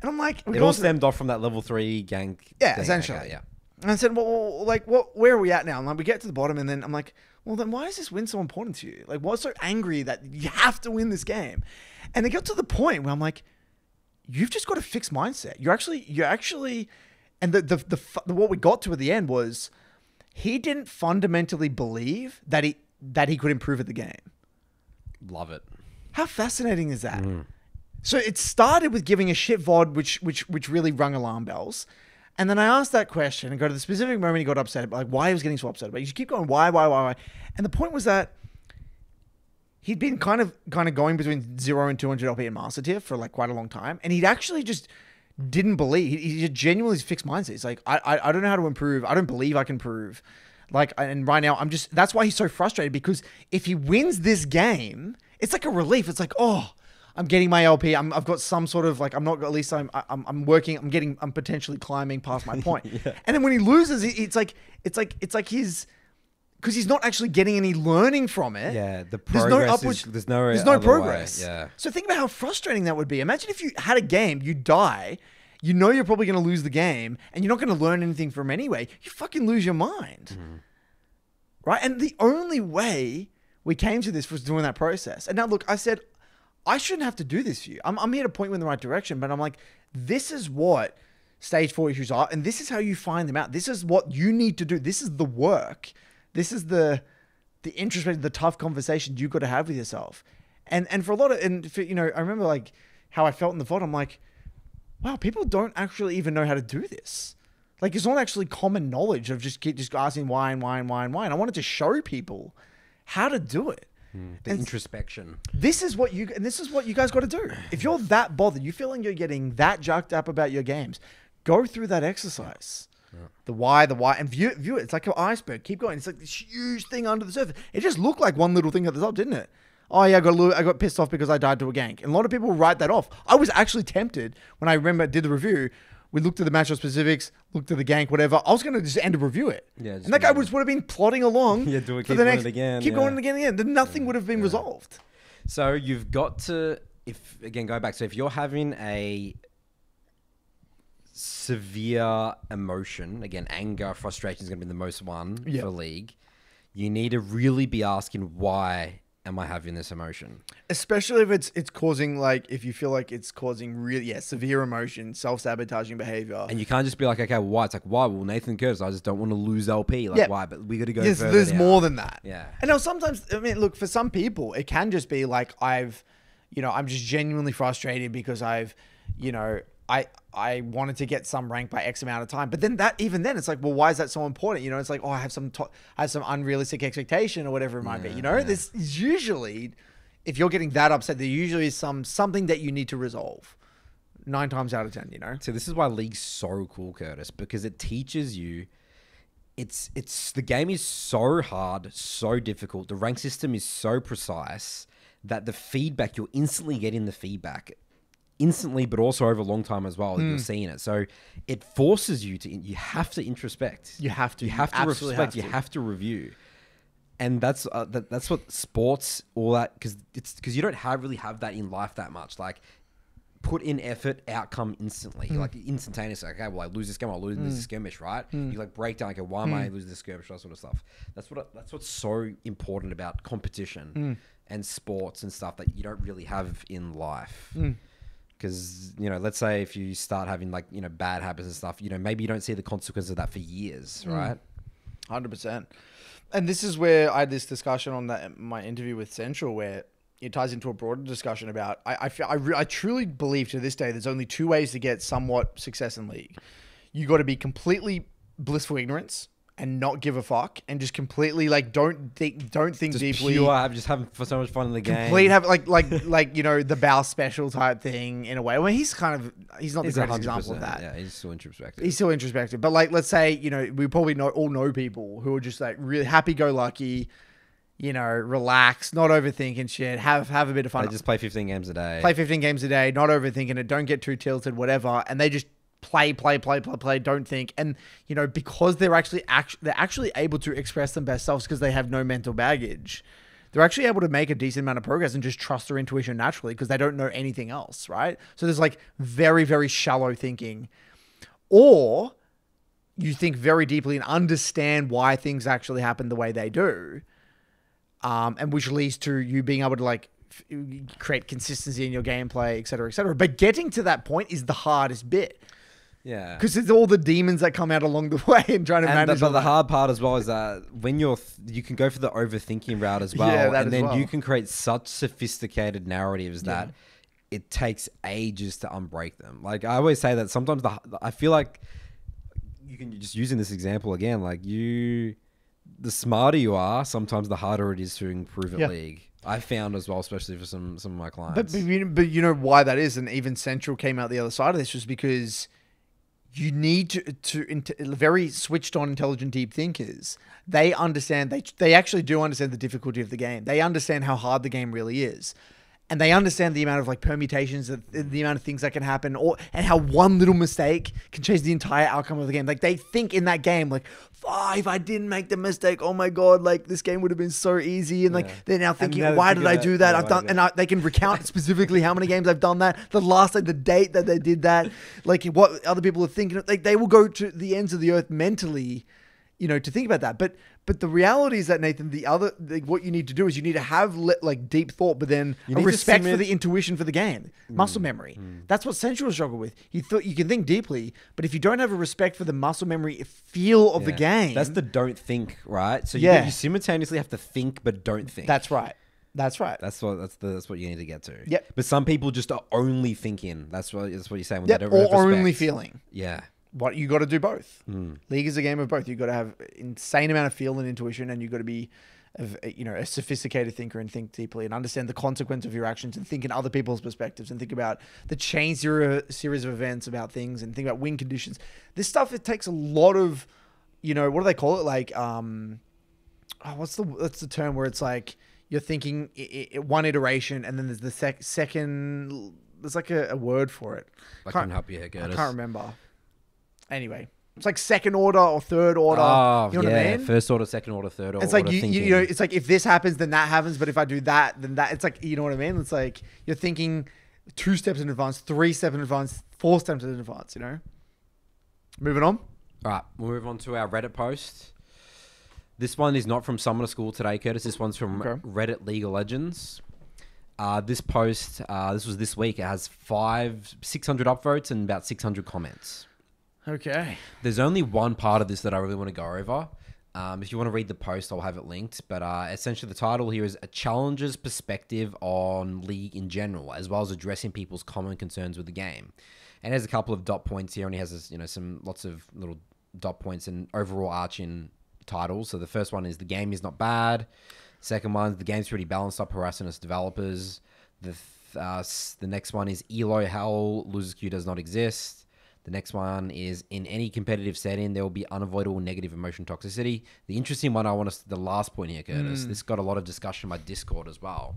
And I'm like, It all stemmed off from that level three gank. Yeah, essentially. Okay, yeah. And I said, well, like, what? Where are we at now? And like, we get to the bottom, and then I'm like, well, then why is this win so important to you? Like, what's so angry that you have to win this game? And it got to the point where I'm like, you've just got a fixed mindset. You're actually, you're actually, and the the, the, the what we got to at the end was, he didn't fundamentally believe that he that he could improve at the game. Love it. How fascinating is that? Mm-hmm. So it started with giving a shit VOD, which which which really rung alarm bells. And then I asked that question and go to the specific moment he got upset, like why he was getting so upset. But you just keep going, why, why, why, why? And the point was that he'd been kind of kind of going between zero and two hundred LP in Master Tier for like quite a long time, and he'd actually just didn't believe. He, he genuinely fixed mindset. He's like, I, I I don't know how to improve. I don't believe I can improve. Like, and right now I'm just. That's why he's so frustrated because if he wins this game, it's like a relief. It's like, oh. I'm getting my LP. I'm, I've got some sort of like I'm not at least I'm I'm, I'm working. I'm getting I'm potentially climbing past my point. And then when he loses, it, it's like it's like it's like his because he's not actually getting any learning from it. Yeah, the There's progress no is- there's no There's no other way, progress. yeah. So think about how frustrating that would be. Imagine if you had a game, you die, you know you're probably going to lose the game, and you're not going to learn anything from anyway. You fucking lose your mind, Mm-hmm. right? And the only way we came to this was doing that process. And now look, I said I shouldn't have to do this for you. I'm, I'm here to point you in the right direction, but I'm like, this is what stage four issues are, and this is how you find them out. This is what you need to do. This is the work. This is the the introspective, the tough conversation you've got to have with yourself. And and for a lot of and for, you know, I remember like how I felt in the VOD. I'm like, wow, people don't actually even know how to do this. Like it's not actually common knowledge of just keep just asking why and why and why and why. And I wanted to show people how to do it. Hmm. The And- introspection. This is what you and this is what you guys got to do. If you're that bothered, you feeling you're getting that jacked up about your games, go through that exercise. The why, the why, and view it, view it. It's like an iceberg. Keep going. It's like this huge thing under the surface. It just looked like one little thing at the top, didn't it? Oh yeah, I got little, I got pissed off because I died to a gank. And a lot of people write that off. I was actually tempted when I remember did the review. We looked at the matchup specifics, looked at the gank, whatever. I was gonna just end and review it. Yeah, and that guy was would have been plodding along. Yeah, do it, for keep the going next, again, Keep yeah. going again, and again. Then nothing would have been resolved. So you've got to, if again, go back. So if you're having a severe emotion, again, anger, frustration is going to be the most one Yeah. for league. You need to really be asking why am I having this emotion? especially if it's it's causing like if you feel like it's causing really yeah severe emotion self-sabotaging behavior And you can't just be like, okay, well, why? It's like, why? Well, Nathan Curtis, I just don't want to lose LP. Like, Yeah. why? But we got to go there's, there's down. more than that Yeah. and now sometimes i mean look for some people it can just be like i've you know i'm just genuinely frustrated because i've you know i i wanted to get some rank by x amount of time. But then that even then it's like well why is that so important? You know it's like oh i have some to- I have some unrealistic expectation or whatever it might be you know? this is usually if you're getting that upset there usually is some something that you need to resolve. Nine times out of ten you know? So this is why League's so cool, Curtis, because it teaches you. It's it's the game is so hard, so difficult. The rank system is so precise that the feedback you're instantly getting the feedback instantly, but also over a long time as well. Hmm. You're seeing it, so it forces you to. You have to introspect. You have to. You You have to reflect. have You have to review. And that's uh, that, that's what sports all that because it's because you don't have really have that in life that much like put in effort, outcome instantly, Hmm. like instantaneously. Okay, well, I lose this game, I lose this skirmish, right? Hmm. You like break down, okay, why am I losing this skirmish, that sort of stuff. That's what that's what's so important about competition Hmm. and sports and stuff that you don't really have in life. Because you know, let's say if you start having like you know bad habits and stuff, you know, maybe you don't see the consequence of that for years, Hmm. right? Hundred percent. And this is where I had this discussion on that my interview with Central, where it ties into a broader discussion about. I I, feel, I, re- I truly believe to this day there's only two ways to get somewhat success in league. You got to be completely blissful ignorance and not give a fuck, and just completely like don't think don't think Just deeply. pure, I'm just having for so much fun in the game. Complete have like like like you know the Bow special type thing in a way. Well, he's kind of he's not He's the greatest example of that. Yeah, he's still introspective. He's still introspective, but like, let's say you know we probably know all know people who are just like really happy-go-lucky, you know, relax, not overthinking shit, have have a bit of fun, They just play 15 games a day. play 15 games a day, not overthinking it, don't get too tilted, whatever, and they just play, play, play, play, play, don't think, and you know because they're actually act- they're actually able to express their best selves because they have no mental baggage. They're actually able to make a decent amount of progress and just trust their intuition naturally because they don't know anything else, right? So there's like very, very shallow thinking or you think very deeply and understand why things actually happen the way they do, um, and which leads to you being able to like create consistency in your gameplay, et cetera, et cetera. But getting to that point is the hardest bit yeah. because it's all the demons that come out along the way and trying to And the, manage. but all the that. hard part as well is that when you're, you can go for the overthinking route as well, Yeah, that and then well. you can create such sophisticated narratives that it takes ages to unbreak them. Like I always say that sometimes the I feel like you can just using this example again, like you, the smarter you are, sometimes the harder it is to improve at Yeah. league. I found as well, especially for some some of my clients. But, but, you, but you know why that is, and even Central came out the other side of this was because you need to to very switched on, intelligent, deep thinkers. They understand they they actually do understand the difficulty of the game. They understand how hard the game really is. And they understand the amount of like permutations, the, the amount of things that can happen, or and how one little mistake can change the entire outcome of the game. Like they think in that game, like, "Fuck, if I didn't make the mistake, oh my god, like this game would have been so easy. And like Yeah. they're now thinking, why did I do that? yeah, I've done, and I, they can recount specifically how many games I've done that, the last, like the date that they did that, like what other people are thinking. Like they will go to the ends of the earth mentally, you know, to think about that. But but the reality is that Nathan, the other the, what you need to do is you need to have le- like deep thought, but then You a respect for the intuition for the game, muscle mm. memory. Mm. That's what Central struggle with. You thought you can think deeply, but if you don't have a respect for the muscle memory feel of the game, That's the don't think, right? So you, Yeah. you simultaneously have to think but don't think. that's right. That's right. That's what that's the that's what you need to get to. Yep. But some people just are only thinking. That's what that's what you're saying when Yep, they don't or only feeling. Yeah. What you got to do both. Hmm. League is a game of both. You've got to have insane amount of feel and intuition, and you've got to be, a, you know, a sophisticated thinker and think deeply and understand the consequence of your actions and think in other people's perspectives and think about the chain ser- series of events about things and think about win conditions. This stuff it takes a lot of, you know, what do they call it? Like, um, oh, what's the what's the term where it's like you're thinking i- i- one iteration and then there's the sec- second. There's like a, a word for it. I Can't- can help you here, I can't remember. Anyway, it's like second order or third order. Oh, you know yeah. what I mean? First order, second order, third order. it's like you, you, you know, it's like if this happens, then that happens. But if I do that, then that. It's like you know what I mean. It's like you're thinking two steps in advance, three steps in advance, four steps in advance. You know. Moving on. All right, we'll move on to our Reddit post. This one is not from Summoner School today, Curtis. This one's from Okay. Reddit League of Legends. Uh, this post, uh, this was this week. It has five, six hundred upvotes and about six hundred comments. Okay. There's only one part of this that I really want to go over. Um, if you want to read the post, I'll have it linked. But uh, essentially, the title here is a challenger's perspective on League in general, as well as addressing people's common concerns with the game. And there's a couple of dot points here, and he has this, you know some lots of little dot points and overall arching titles. So the first one is the game is not bad. Second one, the game's pretty balanced. Up, harassing us developers. The th- uh, the next one is Elo Hell losers queue does not exist. The next one is in any competitive setting, there will be unavoidable negative emotion toxicity. The interesting one I want to, the last point here, Curtis, hmm. this got a lot of discussion on my Discord as well.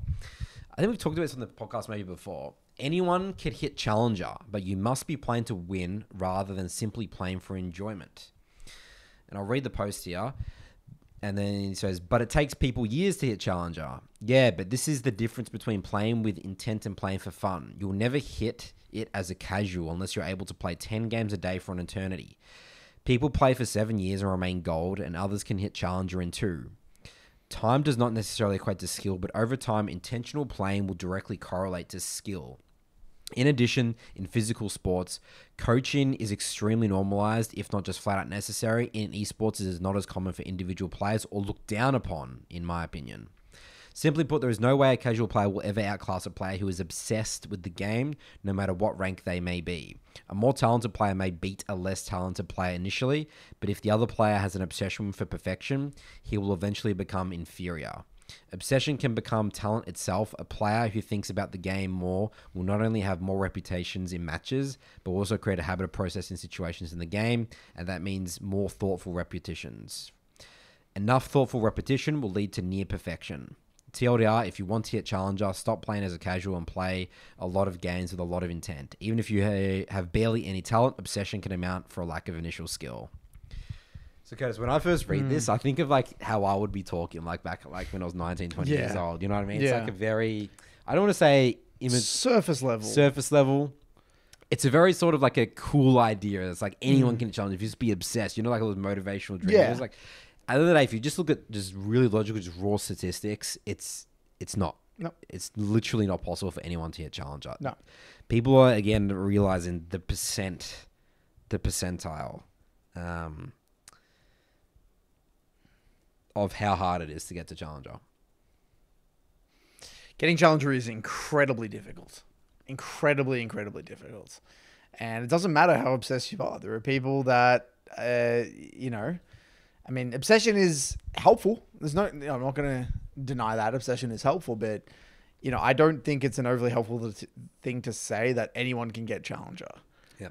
I think we've talked about this on the podcast maybe before. Anyone can hit challenger, but you must be playing to win rather than simply playing for enjoyment. And I'll read the post here. And then he says, but it takes people years to hit Challenger. Yeah, but this is the difference between playing with intent and playing for fun. You'll never hit it as a casual unless you're able to play 10 games a day for an eternity. People play for seven years and remain gold, and others can hit Challenger in two. Time does not necessarily equate to skill, but over time, intentional playing will directly correlate to skill. In addition, in physical sports, coaching is extremely normalized, if not just flat out necessary. In esports, it is not as common for individual players or looked down upon, in my opinion. Simply put, there is no way a casual player will ever outclass a player who is obsessed with the game, no matter what rank they may be. A more talented player may beat a less talented player initially, but if the other player has an obsession for perfection, he will eventually become inferior. Obsession can become talent itself. A player who thinks about the game more will not only have more reputations in matches, but also create a habit of processing situations in the game, and that means more thoughtful repetitions. Enough thoughtful repetition will lead to near perfection. TLDR, if you want to hit Challenger, stop playing as a casual and play a lot of games with a lot of intent. Even if you ha- have barely any talent, obsession can amount for a lack of initial skill. So, Curtis, when I first read this, I think of like how I would be talking, like back like when I was 19, 20 years old. You know what I mean? Yeah. It's like a very, I don't want to say image Surface level. surface level. It's a very sort of like a cool idea. It's like anyone can challenge if you just be obsessed. You know, like all those motivational dreams. Yeah. It's like at the end of the day, if you just look at just really logical, just raw statistics, it's it's not. No. It's literally not possible for anyone to hit challenger. No. People are again realizing the percent, the percentile, um, of how hard it is to get to challenger. Getting challenger is incredibly difficult. Incredibly, incredibly difficult. And it doesn't matter how obsessed you are. There are people that, uh, you know, I mean, obsession is helpful. There's no, I'm not going to deny that obsession is helpful, but, you know, I don't think it's an overly helpful th- thing to say that anyone can get challenger. Yeah.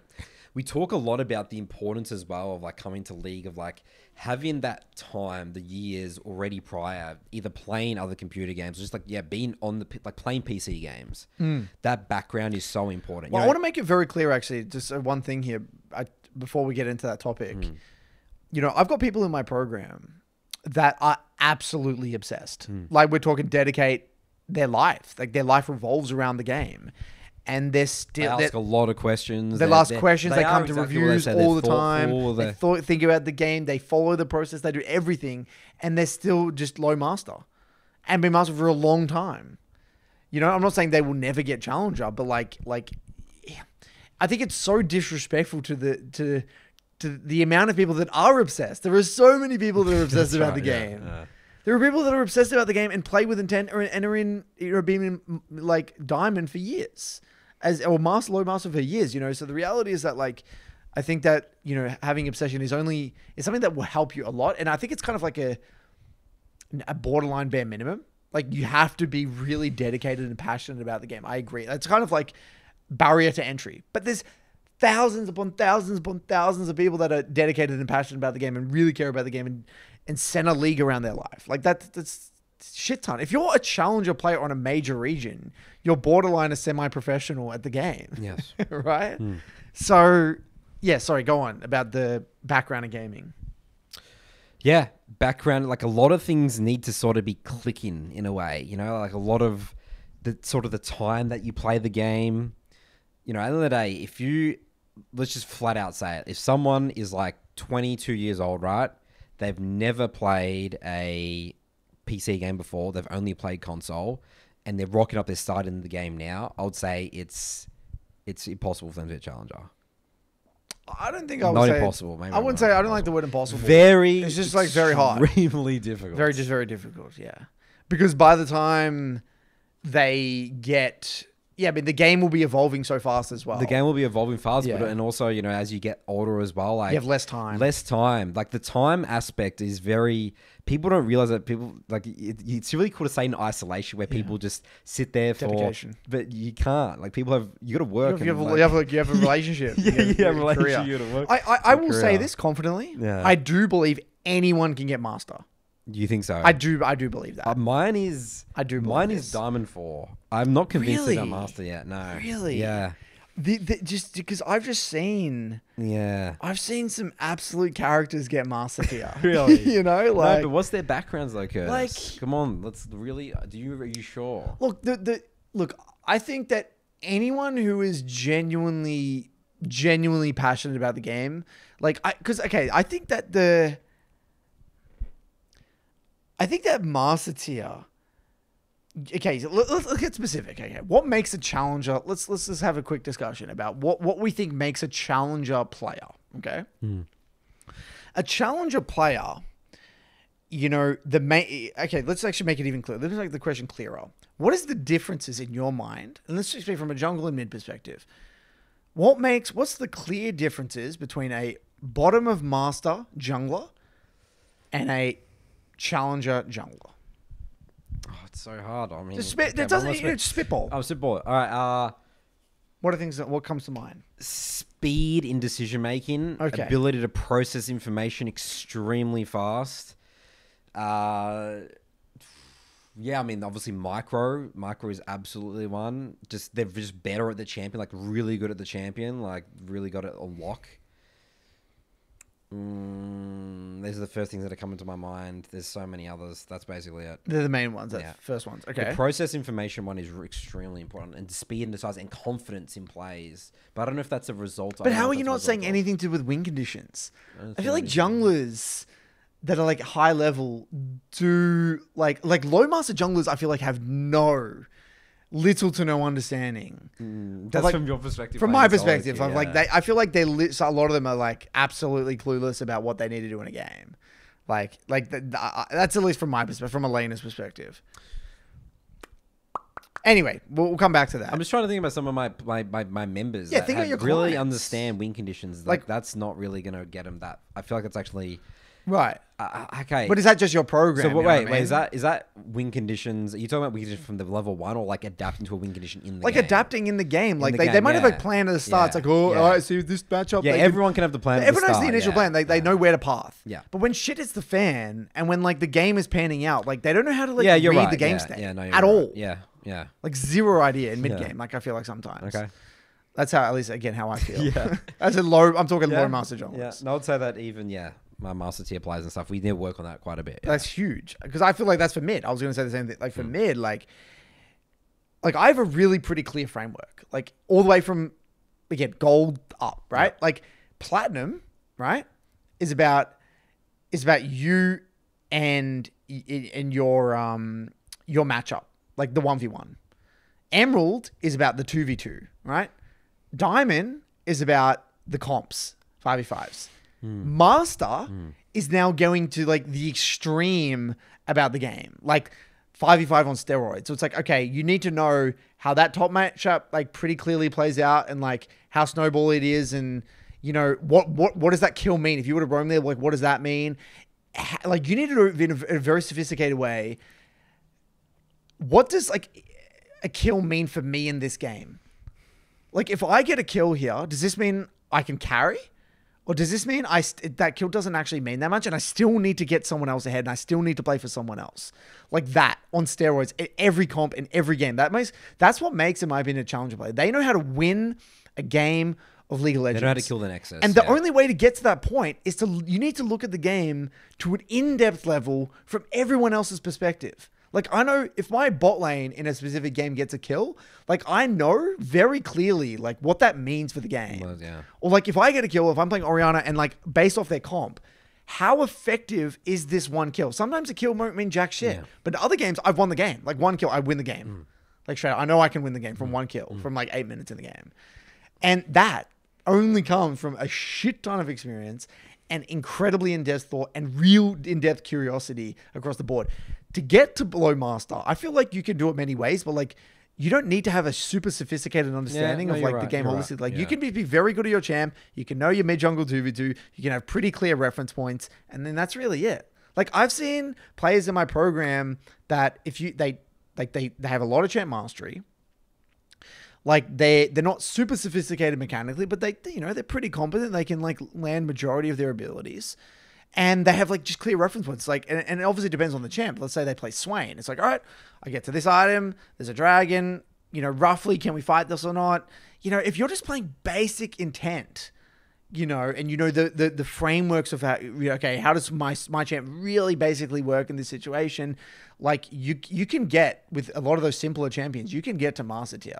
We talk a lot about the importance as well of like coming to league of like having that time, the years already prior, either playing other computer games, or just like yeah, being on the like playing PC games. Hmm. That background is so important. You Well, I want to make it very clear, actually, just uh, one thing here I, before we get into that topic. Hmm. You know, I've got people in my program that are absolutely obsessed. Hmm. Like we're talking dedicate their life, like their life revolves around the game. And they're They still they're, ask a lot of questions. they ask questions. They, are come to exactly what reviews all the time. They they're- thought, think about the game. They follow the process. They do everything, and they're still just low master, and been master for a long time. You know, I'm not saying they will never get challenger, but like, like, yeah. I think it's so disrespectful to the to to the amount of people that are obsessed. There are so many people that are obsessed about right, the game. yeah. There are people that are obsessed about the game and play with intent or, and are in you know being in like diamond for years, as or master low master for years. You know, so the reality is that like I think that you know having obsession is only is something that will help you a lot, and I think it's kind of like a a borderline bare minimum. Like you have to be really dedicated and passionate about the game. I agree. That's kind of like barrier to entry. But there's thousands upon thousands upon thousands of people that are dedicated and passionate about the game and really care about the game and and center league around their life. Like that that's shit ton. If you're a challenger player on a major region, you're borderline a semi-professional at the game. Yes. right? Hmm. So yeah, sorry, go on about the background of gaming. Yeah, background like a lot of things need to sort of be clicking in a way, you know, like a lot of the sort of the time that you play the game. You know, at the end of the day, if you let's just flat out say it, if someone is like 22 years old, right? They've never played a PC game before, they've only played console, and they're rocking up their side in the game now, I would say it's it's impossible for them to be a challenger. I don't think I would Not say impossible, maybe I wouldn't say I don't like the word impossible. Very It's just, like, very hard. Extremely difficult. Very just very difficult, yeah. Because by the time they get yeah, but the game will be evolving so fast as well. the game will be evolving fast, Yeah. but and also you know as you get older as well, like you have less time. less time. Like the time aspect is very. People don't realize that people like it, it's really cool to say in isolation where people just sit there for. Dedication. But you can't. Like people have you got to you work. have, you, have, like- you, have a, you have a relationship. yeah, you have yeah, a relationship. career. You got to work. I, I, I will say this confidently. Yeah. I do believe anyone can get master. Do you think so? I do I do believe that. Uh, mine is. I do Mine is Diamond Four. I'm not convinced Really? about Master yet. No. Really? Yeah. The, the, just because I've just seen Yeah. I've seen some absolute characters get master tier. Really? you know, no, like but what's their backgrounds like? Curtis? Like- come on, let's really. Do you are you sure? Look, the the look. I think that anyone who is genuinely, genuinely passionate about the game, like I, because okay, I think that the, I think that master tier. Okay, so let, let's, let's get specific. Okay, what makes a challenger? Let's let's just have a quick discussion about what what we think makes a challenger player. Okay, hmm. a challenger player you know the main okay let's actually make it even clearer let's make the question clearer what is the differences in your mind and let's just speak from a jungle and mid perspective what makes what's the clear differences between a bottom of master jungler and a challenger jungler Oh, it's so hard. I mean, just spit okay, that doesn't well, you know, let's spit- spitball Oh, spitball. All right. Uh, what are things that what comes to mind speed in decision making. Okay. Ability to process information extremely fast. Uh, yeah, I mean, obviously, micro. Micro is absolutely one. Just they're just better at the champion, like really good at the champion, like really got it on lock. Mm, these are the first things that are coming to my mind. There's so many others. That's basically it. they're the main ones the Yeah. first ones Okay. The process information one is r- extremely important, and speed and decisive and confidence in plays. But I don't know if that's a result. I But don't know how if are you that's a not saying result anything to do with win conditions? don't I feel like junglers that are like high level do like like low master junglers. I feel like have no little to no understanding. That's like- from your perspective. From my perspective, queue, I'm like they. I feel like they. Lit, so a lot of them are like absolutely clueless about what they need to do in a game. Like like the, the, uh, that's at least from my perspective, from Elena's perspective. Anyway, we'll, we'll come back to that. I'm just trying to think about some of my my, my, my members. Yeah, that think about your really clients. understand win conditions. Like, Like- that's not really gonna get them that. I feel like it's actually right, uh, uh, okay. but is that just your program? so you wait, know what I wait, wait, is that is that win conditions? Are you talking about win conditions from the level one, or like adapting to a win condition in the like game? adapting in the game? Like the they, they game, might have a yeah. plan at the start. It's like, oh, yeah. all right, see this matchup. Yeah, they can- everyone can have the plan. at Everyone has the initial yeah, plan. They, they yeah. know where to path. Yeah. But when shit hits the fan and when like the game is panning out, like they don't know how to like yeah, you're read right. the game yeah, state yeah, no, at right. all. Yeah, yeah. Like zero idea in mid Yeah. game. Like I feel like sometimes. Okay. That's how at least again how I feel. Yeah. As a low, I'm talking Yeah. low master junglers. Yeah, and I would say that even yeah, my master tier players and stuff, we need to work on that quite a bit. yeah. That's huge because I feel like that's for mid. I was going to say the same thing. Like for mid, like like I have a really pretty clear framework. Like all the way from again gold up, right? Like platinum, right, is about is about you and and your um your matchup, like the one v one. Emerald is about the two v two, right? Diamond is about the comps, five v fives. Hmm. Master hmm. is now going to like the extreme about the game, like five v five on steroids. So it's like, okay, you need to know how that top matchup like pretty clearly plays out, and like how snowball it is, and you know what what what does that kill mean? If you were to roam there, like what does that mean? Ha- Like you need to do it in a, in a very sophisticated way. What does like a kill mean for me in this game? Like, if I get a kill here, does this mean I can carry? Or does this mean I st- that kill doesn't actually mean that much, and I still need to get someone else ahead, and I still need to play for someone else, like that on steroids in every comp in every game. That makes that's what makes, in my opinion, a challenger player. They know how to win a game of League of Legends. They know how to kill the Nexus. And the yeah. only way to get to that point is to you need to look at the game to an in-depth level from everyone else's perspective. Like I know if my bot lane in a specific game gets a kill, like I know very clearly like what that means for the game. Well, yeah. Or like if I get a kill, if I'm playing Orianna and like based off their comp, how effective is this one kill? Sometimes a kill won't mean jack shit. Yeah. Mm. But in other games, I've won the game. Like one kill, I win the game. Like straight, I know I can win the game from one kill from like eight minutes in the game. And that only comes from a shit ton of experience and incredibly in-depth thought and real in-depth curiosity across the board. To get to below master, I feel like you can do it many ways, but like you don't need to have a super sophisticated understanding no, of like the right, game you're right, holistically. Like you can be, be very good at your champ, you can know your mid jungle 2v2, you can have pretty clear reference points, and then that's really it. Like I've seen players in my program that if you they like they, they have a lot of champ mastery, like they they're not super sophisticated mechanically, but they you know they're pretty competent. They can like land majority of their abilities, and they have like just clear reference points. Like and, and it obviously depends on the champ. Let's say they play Swain. It's like all right, I get to this item. There's a dragon. You know, roughly, can we fight this or not? You know, if you're just playing basic intent, you know, and you know the the, the frameworks of how okay, how does my my champ really basically work in this situation? Like you you can get with a lot of those simpler champions, you can get to master tier.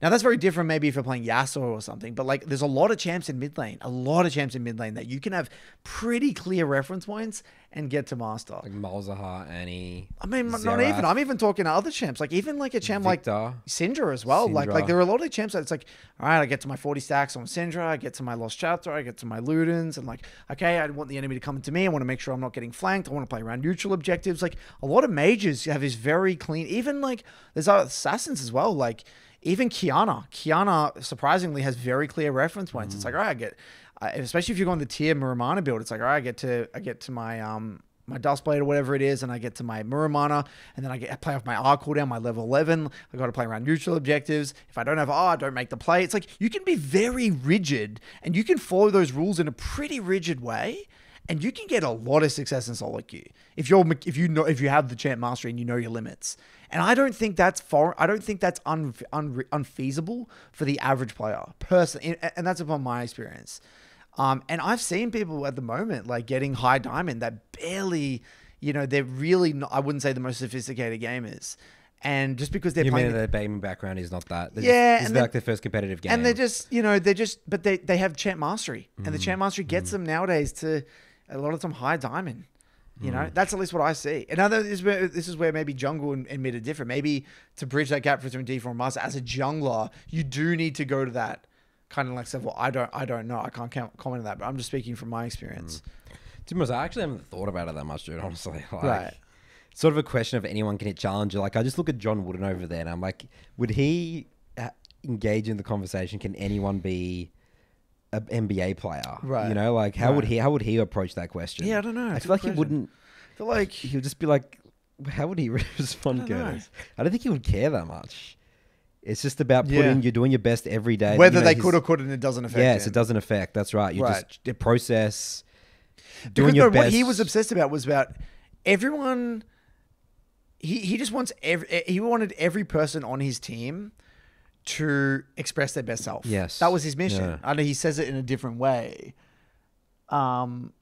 Now that's very different maybe if you're playing Yasuo or something, but like there's a lot of champs in mid lane, a lot of champs in mid lane that you can have pretty clear reference points and get to master. like Malzahar, Annie. I mean, not even. I'm even talking to other champs, like even like a champ like Viktor. Syndra as well. Like, Syndra. like there are a lot of champs that it's like, all right, I get to my 40 stacks on Syndra, I get to my Lost Chapter, I get to my Luden's, and like, okay, I want the enemy to come into me. I want to make sure I'm not getting flanked. I want to play around neutral objectives. Like a lot of mages have this very clean. Even like there's other assassins as well. Like even Qiyana, Qiyana surprisingly has very clear reference points. It's like, all right, I get, especially if you're going the tear Muramana build. It's like, all right, I get to, I get to my um my Dustblade or whatever it is, and I get to my Muramana, and then I get I play off my R cooldown, my level 11. I got to play around neutral objectives. If I don't have R, I don't make the play. It's like you can be very rigid, and you can follow those rules in a pretty rigid way, and you can get a lot of success in solo queue if you're if you know if you have the champ mastery and you know your limits. And I don't think that's for I don't think that's un, un, unfeasible for the average player personally. and that's upon my experience. Um, and I've seen people at the moment like getting high diamond that barely, you know, they're really not, I wouldn't say the most sophisticated gamers. And just because they're You playing mean the- their gaming background is not that? They're Yeah, just, and it's like their first competitive game. and they're just, you know, they're just, but they, they have champ mastery, and the Mm. champ mastery gets them nowadays to a lot of them high diamond. You Mm. know, that's at least what I see. And now this is where this is where maybe jungle and, and mid are different. Maybe to bridge that gap between D4 and master, as a jungler, you do need to go to that kind of like level. I don't, I don't know. I can't count, comment on that, but I'm just speaking from my experience. To be honest, I actually haven't thought about it that much, dude. Honestly, like, Right. Sort of a question of anyone can hit challenger. Like I just look at John Wooden over there, and I'm like, would he uh, engage in the conversation? Can anyone be a NBA player? Right. You know, like how would he how would he approach that question? Yeah, I don't know. I feel like good he wouldn't. I feel like He'll just be like, how would he respond, I don't. Curtis? I don't think he would care that much. It's just about Yeah. putting you're doing your best every day. whether You know, they could or couldn't, it doesn't affect. Yes, him. it doesn't affect. That's right. You Right. just the process. Because Doing your no, best. what he was obsessed about was about everyone. He he just wants every he wanted every person on his team to express their best self. Yes. that was his mission. Yeah. I know he says it in a different way. Um,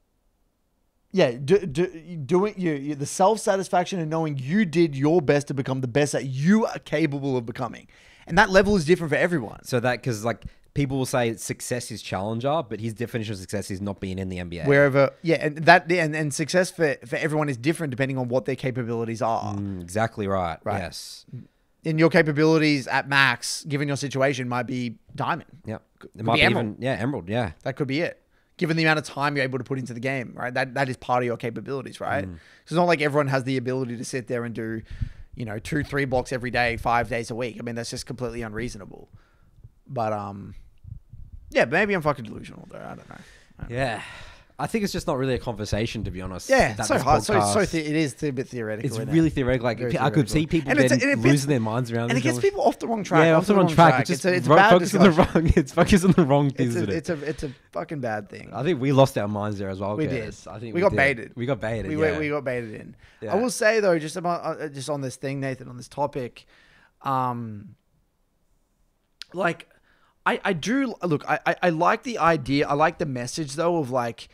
yeah, do, do, doing you, you the self satisfaction and knowing you did your best to become the best that you are capable of becoming, and that level is different for everyone. So that because like people will say success is challenger, but his definition of success is not being in the NBA. Wherever, yeah, and that and, and success for for everyone is different depending on what their capabilities are. Mm, exactly right. Right. Yes. And your capabilities at max, given your situation, might be diamond. Yep. It be might be emerald. even yeah emerald. Yeah. That could be it. Given the amount of time you're able to put into the game, right? That that is part of your capabilities, right? So It's not like everyone has the ability to sit there and do, you know, two, three blocks every day, five days a week. I mean, that's just completely unreasonable. But um, yeah, maybe I'm fucking delusional though. I don't know. I don't know. I think it's just not really a conversation, to be honest. Yeah, that so hard. So so the, it is a bit theoretical. it's isn't it? really theoretical. Like Very I could see people And it's- then and it gets- losing their minds around. and it gets people off the wrong track. yeah, off the wrong track. It's It's just it's ro- bad focus on the discussion. wrong. It's focus on the wrong things. It's isn't a, it? it's a it's a fucking bad thing. I think we lost our minds there as well. We did. I think We got did. baited. We got baited. we, yeah. we, we got baited in. Yeah. I will say though, just about uh, just on this thing, Nathan, on this topic, um, like I I do look. I, I I like the idea. I like the message though of like,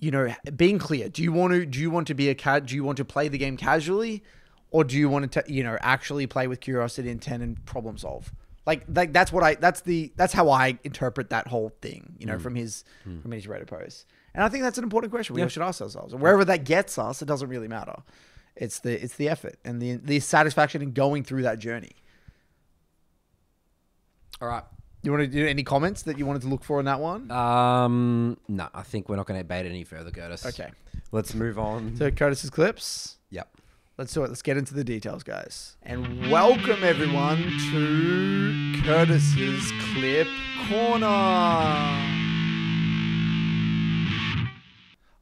you know, being clear. Do you want to do you want to be a cat? Do you want to play the game casually, or do you want to you know actually play with curiosity, intent, and problem solve? Like, like that's what I that's the that's how I interpret that whole thing, you know, mm. from his mm. from his Reddit post. And I think that's an important question we all should ask ourselves. And wherever that gets us, it doesn't really matter. It's the it's the effort and the the satisfaction in going through that journey. All right. You want to do any comments that you wanted to look for in that one? Um, no, I think we're not going to bait it any further, Curtis. Okay. Let's move on. So Curtis's clips. yep. Let's do it. Let's get into the details, guys. And welcome everyone to Curtis's Clip Corner.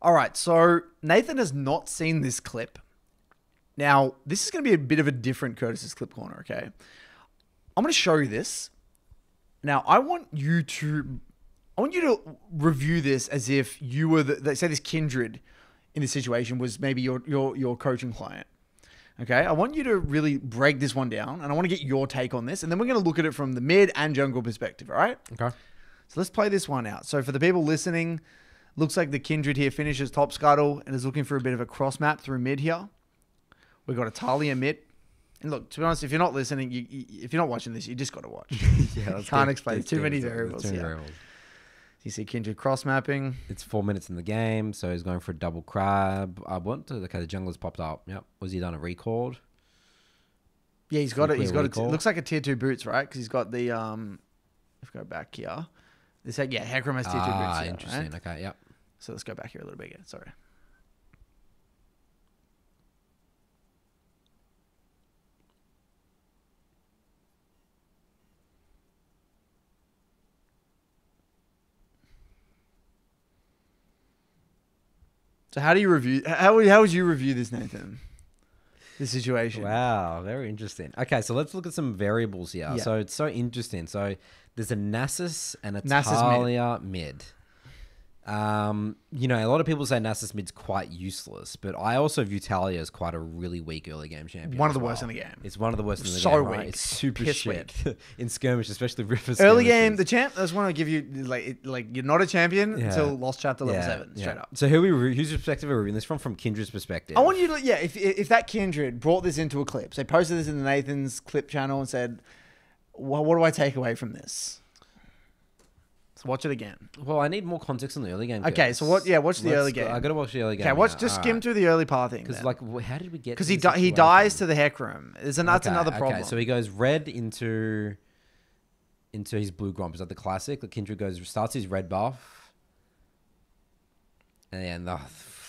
All right, so Nathan has not seen this clip. Now, this is going to be a bit of a different Curtis's Clip Corner, okay? I'm going to show you this. Now, I want you to I want you to review this as if you were the, they say this kindred in this situation was maybe your your your coaching client. Okay, I want you to really break this one down, and I want to get your take on this, and then we're going to look at it from the mid and jungle perspective. All right. Okay. So let's play this one out. So for the people listening, looks like the kindred here finishes top scuttle and is looking for a bit of a cross map through mid here. We've got a Taliyah mid. And look, to be honest, if you're not listening, you, you, if you're not watching this, you just got to watch. yeah, let's Can't explain. Too many Let's do it. variables Too many here. variables. You see kindred cross mapping. It's four minutes in the game, so he's going for a double crab. I want to. Okay, the jungler's popped up. Yep. Was he done a record? Yeah, he's got it. He's got it. Looks like a tier two boots, right? Because he's got the um. Let's go back here. This like yeah, Hecarim has tier two Ah, boots. Here, interesting. right? Okay, yep. So let's go back here a little bit. Again. Sorry. So how do you review? How would how would you review this, Nathan? This situation. Wow, very interesting. Okay, so let's look at some variables here. Yeah. So it's so interesting. So there's a Nasus and a Nasus mid. Mid. Um, you know, a lot of people say Nasus mid's quite useless, but I also view Taliyah as quite a really weak early game champion. One of the worst in the game. It's one of the worst in the So game. right? weak. It's super Piss shit in skirmish, especially river Early game, the champ. I just want to give you like it, like you're not a champion Yeah. until lost chapter level Yeah, seven, yeah. straight up. So who we whose perspective are we reviewing this from? From Kindred's perspective. I want you to yeah. If if that kindred brought this into a clip, so posted this in the Nathan's clip channel and said, "Well, what do I take away from this?" So watch it again. Well, I need more context on the early game. Okay, so what- yeah, watch the early game. I gotta watch the early game. Okay, watch now. just skim Alright. through the early part thing. Because like, wh- how did we get? because to he this di- he situation? dies to the Hecarim. There's an, that's Okay, another problem. Okay, so he goes red into into his blue grump. Is that the classic? Like Kindred goes starts his red buff, and uh, then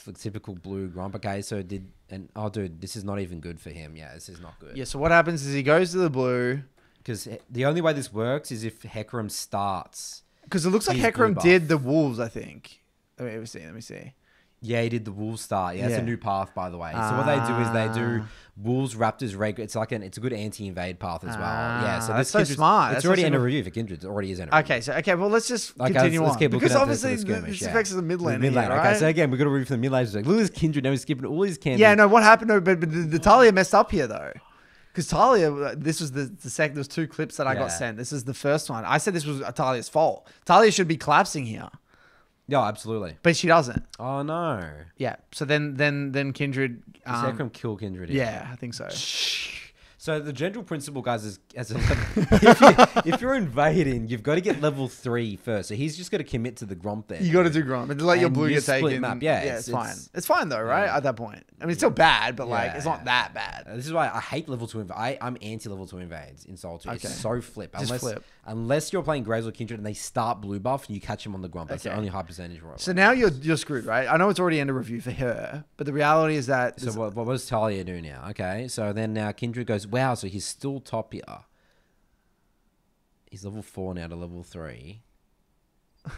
the, the typical blue grump. Okay, so did and oh, dude, this is not even good for him. Yeah, this is not good. yeah. So what happens is he goes to the blue because eh, the only way this works is if Hecarim starts. Because it looks like He's heck blue room buff. did the wolves. I think. Let me see. Let me see. Yeah, he did the Wolves start. Yeah, it's Yeah. a new path, by the way. So what they do is they do Ah. Wolves, Raptors, Reg. It's like an it's a good anti-invade path as well. yeah, so Ah, this that's so Kindred's- smart. It's That's already in a review for Kindred. It already is in a review. Okay, so okay, well let's just Okay, continue let's, let's keep because obviously this, the- skirmish, this yeah. affects the mid lane. Mid lane. here, Okay, so again, we got to review for the mid lane. Like, look at this Kindred. Now he's skipping all his camps. yeah, no, what happened? No, but, but the, the Taliyah messed up here though, because Taliyah, uh, this was the the second. There was two clips that I got sent. This is the first one. I said this was Taliyah's fault. Taliyah should be collapsing here. Yeah, absolutely. but she doesn't. Oh no. Yeah. So then then then Kindred. Um, Hecarim kill Kindred? yeah, I think so. So the general principle, guys, is as a, if, you, you're invading, you've got to get level three first. So he's just got to commit to the grump there. You got to do grump and let your blue you get taken. map. Yeah, yeah, it's- it's, fine. it's- It's fine though, right? Yeah. At that point, I mean, it's still bad, but like it's not that bad. Uh, This is why I hate level two. Inv- I I'm anti level two invades in Two. Okay. It's so flip. Just Unless flip. unless you're playing Graves or Kindred and they start blue buff and you catch him on the grump. That's the only high percentage for. So now you're you're screwed, right? I know it's already end of review for her, but the reality is that So what, what does Taliyah do now? Okay, so then now Kindred goes, wow, so he's still top here. He's level four now to level three.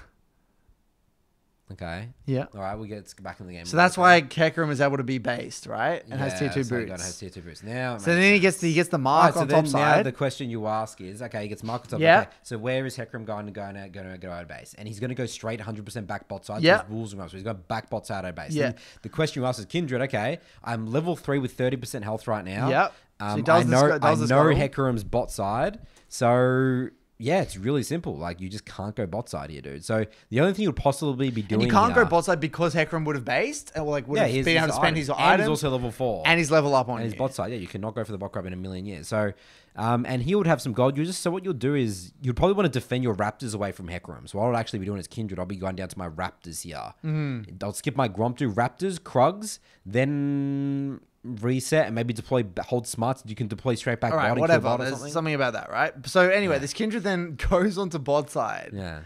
Okay. yeah. All right, we get back in the game. So that's why Hecarim is able to be based, right? And has tier two so boots. has tier two boots. Now, so then he gets the, he gets the mark right, so on then top now side. the question you ask is, okay, he gets mark on top. Yeah. Okay, so where is Hecarim going to go now? Going to go out of base, and he's going to go straight 100% back bot side. Yeah. Yeah. Wolves are so he's got back bot side out of base. Yeah. The question you ask is Kindred. Okay, I'm level three with 30% health right now. Yep. So Um, he does I know, sc- does I know. Hecarim's bot side, so. Yeah, it's really simple. Like you just can't go bot side here, dude. So the only thing you'd possibly be doing and you can't here, go bot side because Hecarim would have based or like would yeah, have he's, been able to spend item. his and items he's also level four and he's level up on and his bot side, yeah, you cannot go for the bot grab in a million years. So, um, and he would have some gold users. So what you'll do is you'd probably want to defend your Raptors away from Hecarim. So what I'll actually be doing is Kindred. I'll be going down to my Raptors here. Mm. I'll skip my Gromp to Raptors, Krugs, then reset and maybe deploy hold smarts. You can deploy straight back All right, whatever. There's something. something about that, right? So anyway, this Kindred then goes onto bot side. Yeah.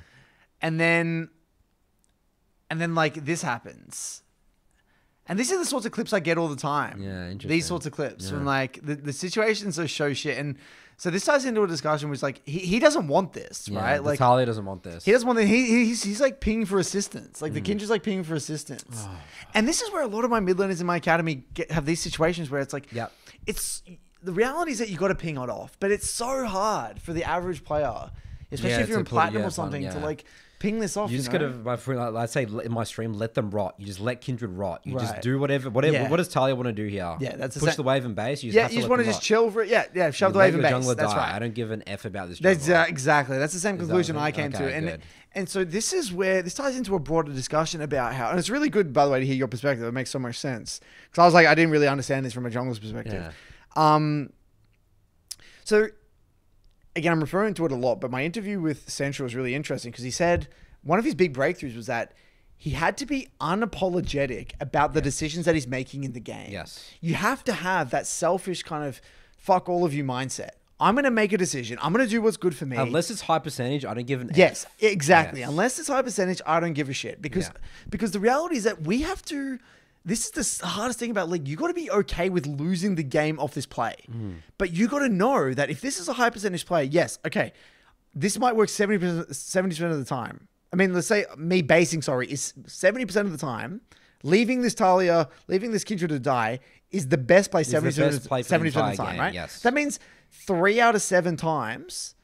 and then and then like this happens and these are the sorts of clips i get all the time Yeah, interesting. these sorts of clips Yeah. from like the, the situations are show shit and so this ties into a discussion which like he, he doesn't want this Yeah, right like Natalia doesn't want this. he doesn't want the, he, he's, he's like pinging for assistance Mm. like the kindred's like pinging for assistance Oh. and this is where a lot of my midlanders in my academy get, have these situations where it's like Yep. it's the reality is that you got to ping it off but it's so hard for the average player especially Yeah, if you're in platinum yeah, or something yeah. to like ping this off You just know? gotta, my friend, like, let's say in my stream, let them rot. You just let Kindred rot. You just do whatever, whatever. Yeah. What does Taliyah want to do here? Yeah, that's push same- the wave and base. You just yeah, you just want to just rot. chill for it. Yeah, yeah, shove You the wave and base. That's die. right. I don't give an f about this. That's uh, exactly. That's the same conclusion I came to, and good. and so this is where this ties into a broader discussion about how, and it's really good, by the way, to hear your perspective. It makes so much sense because I was like, I didn't really understand this from a jungler's perspective. Yeah. Um, so again, I'm referring to it a lot, but my interview with Central was really interesting because he said one of his big breakthroughs was that he had to be unapologetic about the decisions that he's making in the game. Yes. You have to have that selfish kind of fuck all of you mindset. I'm going to make a decision. I'm going to do what's good for me. Unless it's high percentage, I don't give an Yes, F. exactly. Yes. Unless it's high percentage, I don't give a shit because Yeah. because the reality is that we have to. This is the hardest thing about league. You got to be okay with losing the game off this play, Mm. but you got to know that if this is a high percentage play, yes, okay, this might work 70 percent of the time. I mean, let's say me basing, sorry, is seventy percent of the time. Leaving this Taliyah, leaving this Kindred to die is the best play the 70 best play for the 70% of the time, game, right? yes. That means three out of seven times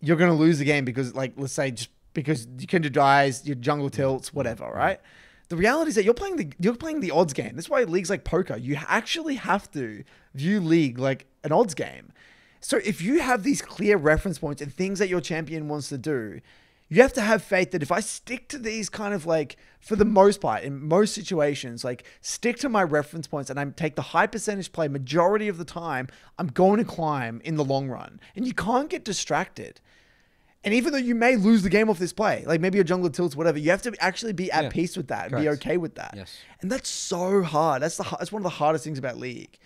you're going to lose the game because, like, let's say just because your Kindred dies, your jungle tilts, whatever, right? The reality is that you're playing the you're playing the odds game. That's why leagues like poker, you actually have to view league like an odds game. So if you have these clear reference points and things that your champion wants to do, you have to have faith that if I stick to these kind of like for the most part in most situations, like stick to my reference points and I take the high percentage play majority of the time, I'm going to climb in the long run. And you can't get distracted. And even though you may lose the game off this play, like maybe your jungler tilts, whatever, you have to actually be at Yeah, peace with that and be okay with that. Yes. And that's so hard. That's the that's one of the hardest things about league.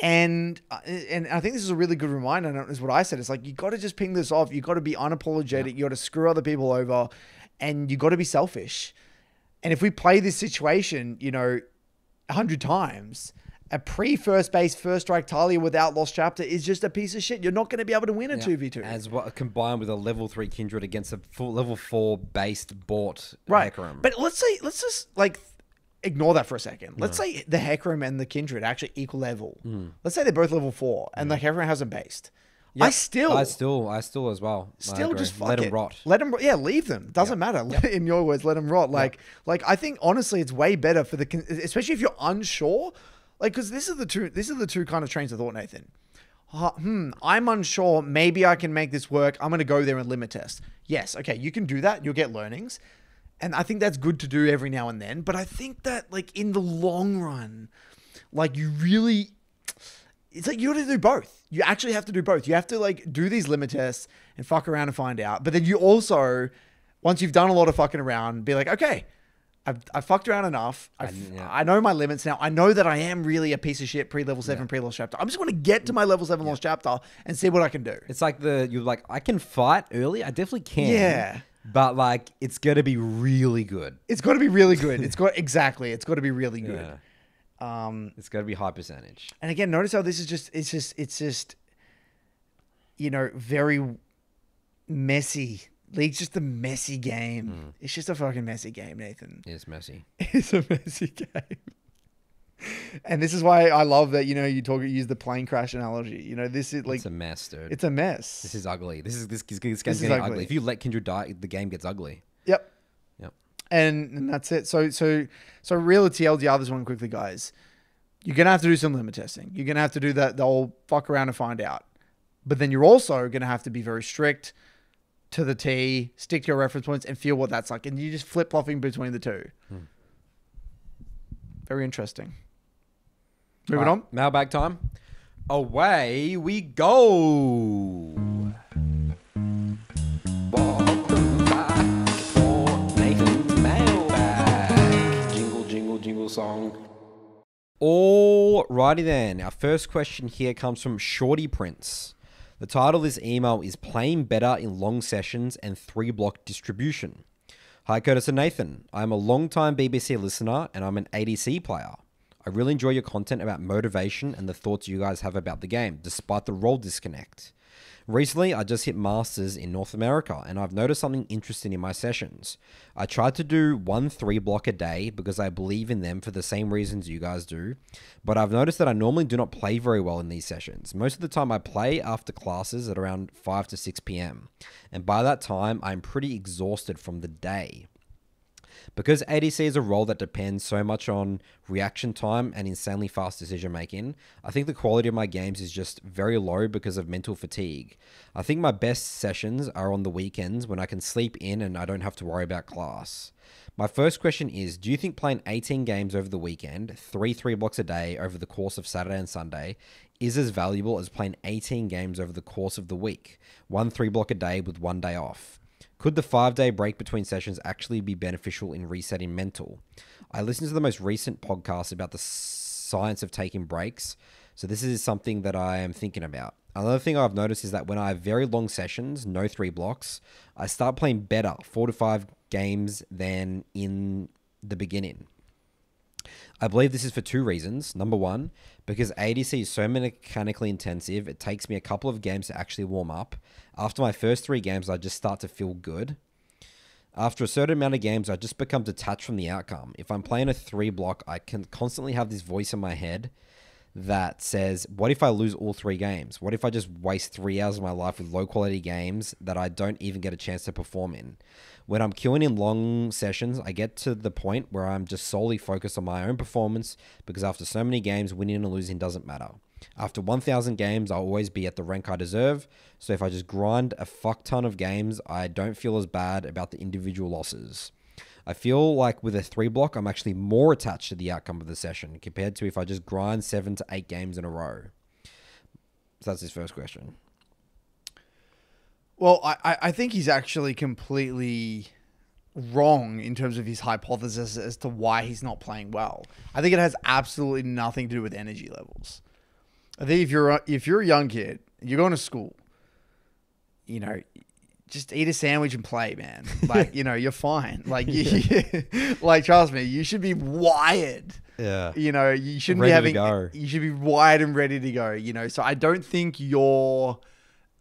And uh, and I think this is a really good reminder. And is what I said. It's like you got to just ping this off. You got to be unapologetic. You got to screw other people over, and you got to be selfish. And if we play this situation, you know, a hundred times, a pre first base first strike Taliyah without lost chapter is just a piece of shit. You're not going to be able to win a two v two. As what combined with a level three Kindred against a full level four based bought Right. Hecarim. But let's say let's just like ignore that for a second. Let's say the Hecarim and the Kindred actually equal level. Hmm. Let's say they're both level four and the hmm. Hecarim hasn't based. I still I still, I still as well. Still just let it. him rot. Let them yeah, leave them. Doesn't matter. In your words, let them rot. Like like I think honestly it's way better for the especially if you're unsure. Like cuz this is the two this is the two kind of trains of thought Nathan. Uh, hmm, I'm unsure. Maybe I can make this work. I'm going to go there and limit test. Yes, okay, you can do that. You'll get learnings. and I think that's good to do every now and then. But I think that like in the long run, like you really, it's like you got to do both. You actually have to do both. You have to like do these limit tests and fuck around and find out. But then you also, once you've done a lot of fucking around, be like, okay. I've, I've fucked around enough. I've, yeah. I know my limits now. I know that I am really a piece of shit pre level seven, pre level chapter. I'm just going to get to my level seven lost chapter and see what I can do. It's like the you're like I can fight early. I definitely can. Yeah. But like it's gonna be really good. It's got to be really good. It's got exactly. It's got to be really good. Yeah. Um, It's gotta be high percentage. and again, notice how this is just. It's just. It's just. You know, very messy. League's just a messy game. Hmm. It's just a fucking messy game, Nathan. It's messy. It's a messy game. And this is why I love that you know you talk use the plane crash analogy. You know this is like it's a mess, dude. it's a mess. this is ugly. This is this, this, this game's is getting ugly. ugly. If you let Kindred die, the game gets ugly. Yep. Yep. And, and that's it. So so so real TLDR this one quickly, guys. You're gonna have to do some limit testing. You're gonna have to do that the whole fuck around and find out. But then you're also gonna have to be very strict to the T, stick to your reference points, and feel what that's like. And you're just flip flopping between the two. Hmm. Very interesting. Moving Right, on. Mailbag time. Away we go. Welcome back for Nathan's mailbag. Jingle, jingle, jingle song. Alrighty then. Our first question here comes from Shorty Prince. The title of this email is Playing Better in Long Sessions and Three Block Distribution. Hi, Curtis and Nathan. I'm a long-time BBC listener and I'm an ADC player. I really enjoy your content about motivation and the thoughts you guys have about the game, despite the role disconnect. Recently, I just hit Masters in North America and I've noticed something interesting in my sessions. I tried to do one three block a day because I believe in them for the same reasons you guys do, but I've noticed that I normally do not play very well in these sessions. Most of the time, I play after classes at around 5 to 6 pm, and by that time, I'm pretty exhausted from the day. Because ADC is a role that depends so much on reaction time and insanely fast decision making, I think the quality of my games is just very low because of mental fatigue. I think my best sessions are on the weekends when I can sleep in and I don't have to worry about class. My first question is Do you think playing 18 games over the weekend, three three blocks a day over the course of Saturday and Sunday, is as valuable as playing 18 games over the course of the week, one three block a day with one day off? Could the five day break between sessions actually be beneficial in resetting mental? I listened to the most recent podcast about the science of taking breaks, so this is something that I am thinking about. Another thing I've noticed is that when I have very long sessions, no three blocks, I start playing better, four to five games than in the beginning. I believe this is for two reasons. Number one, because ADC is so mechanically intensive, it takes me a couple of games to actually warm up. After my first three games, I just start to feel good. After a certain amount of games, I just become detached from the outcome. If I'm playing a three block, I can constantly have this voice in my head that says, What if I lose all three games? What if I just waste three hours of my life with low quality games that I don't even get a chance to perform in? When I'm queuing in long sessions, I get to the point where I'm just solely focused on my own performance because after so many games, winning and losing doesn't matter. After 1,000 games, I'll always be at the rank I deserve. So if I just grind a fuck ton of games, I don't feel as bad about the individual losses. I feel like with a three block, I'm actually more attached to the outcome of the session compared to if I just grind seven to eight games in a row. So that's his first question. Well, I, I- I think he's actually completely wrong in terms of his hypothesis as to why he's not playing well. I think it has absolutely nothing to do with energy levels. I think if you're a, if you're a young kid, you're going to school, you know, just eat a sandwich and play, man. Like you know, you're fine. Like you, like trust me, you should be wired. Yeah. You know, you shouldn't Ready be to having. go. You should be wired and ready to go. You know, so I don't think you're.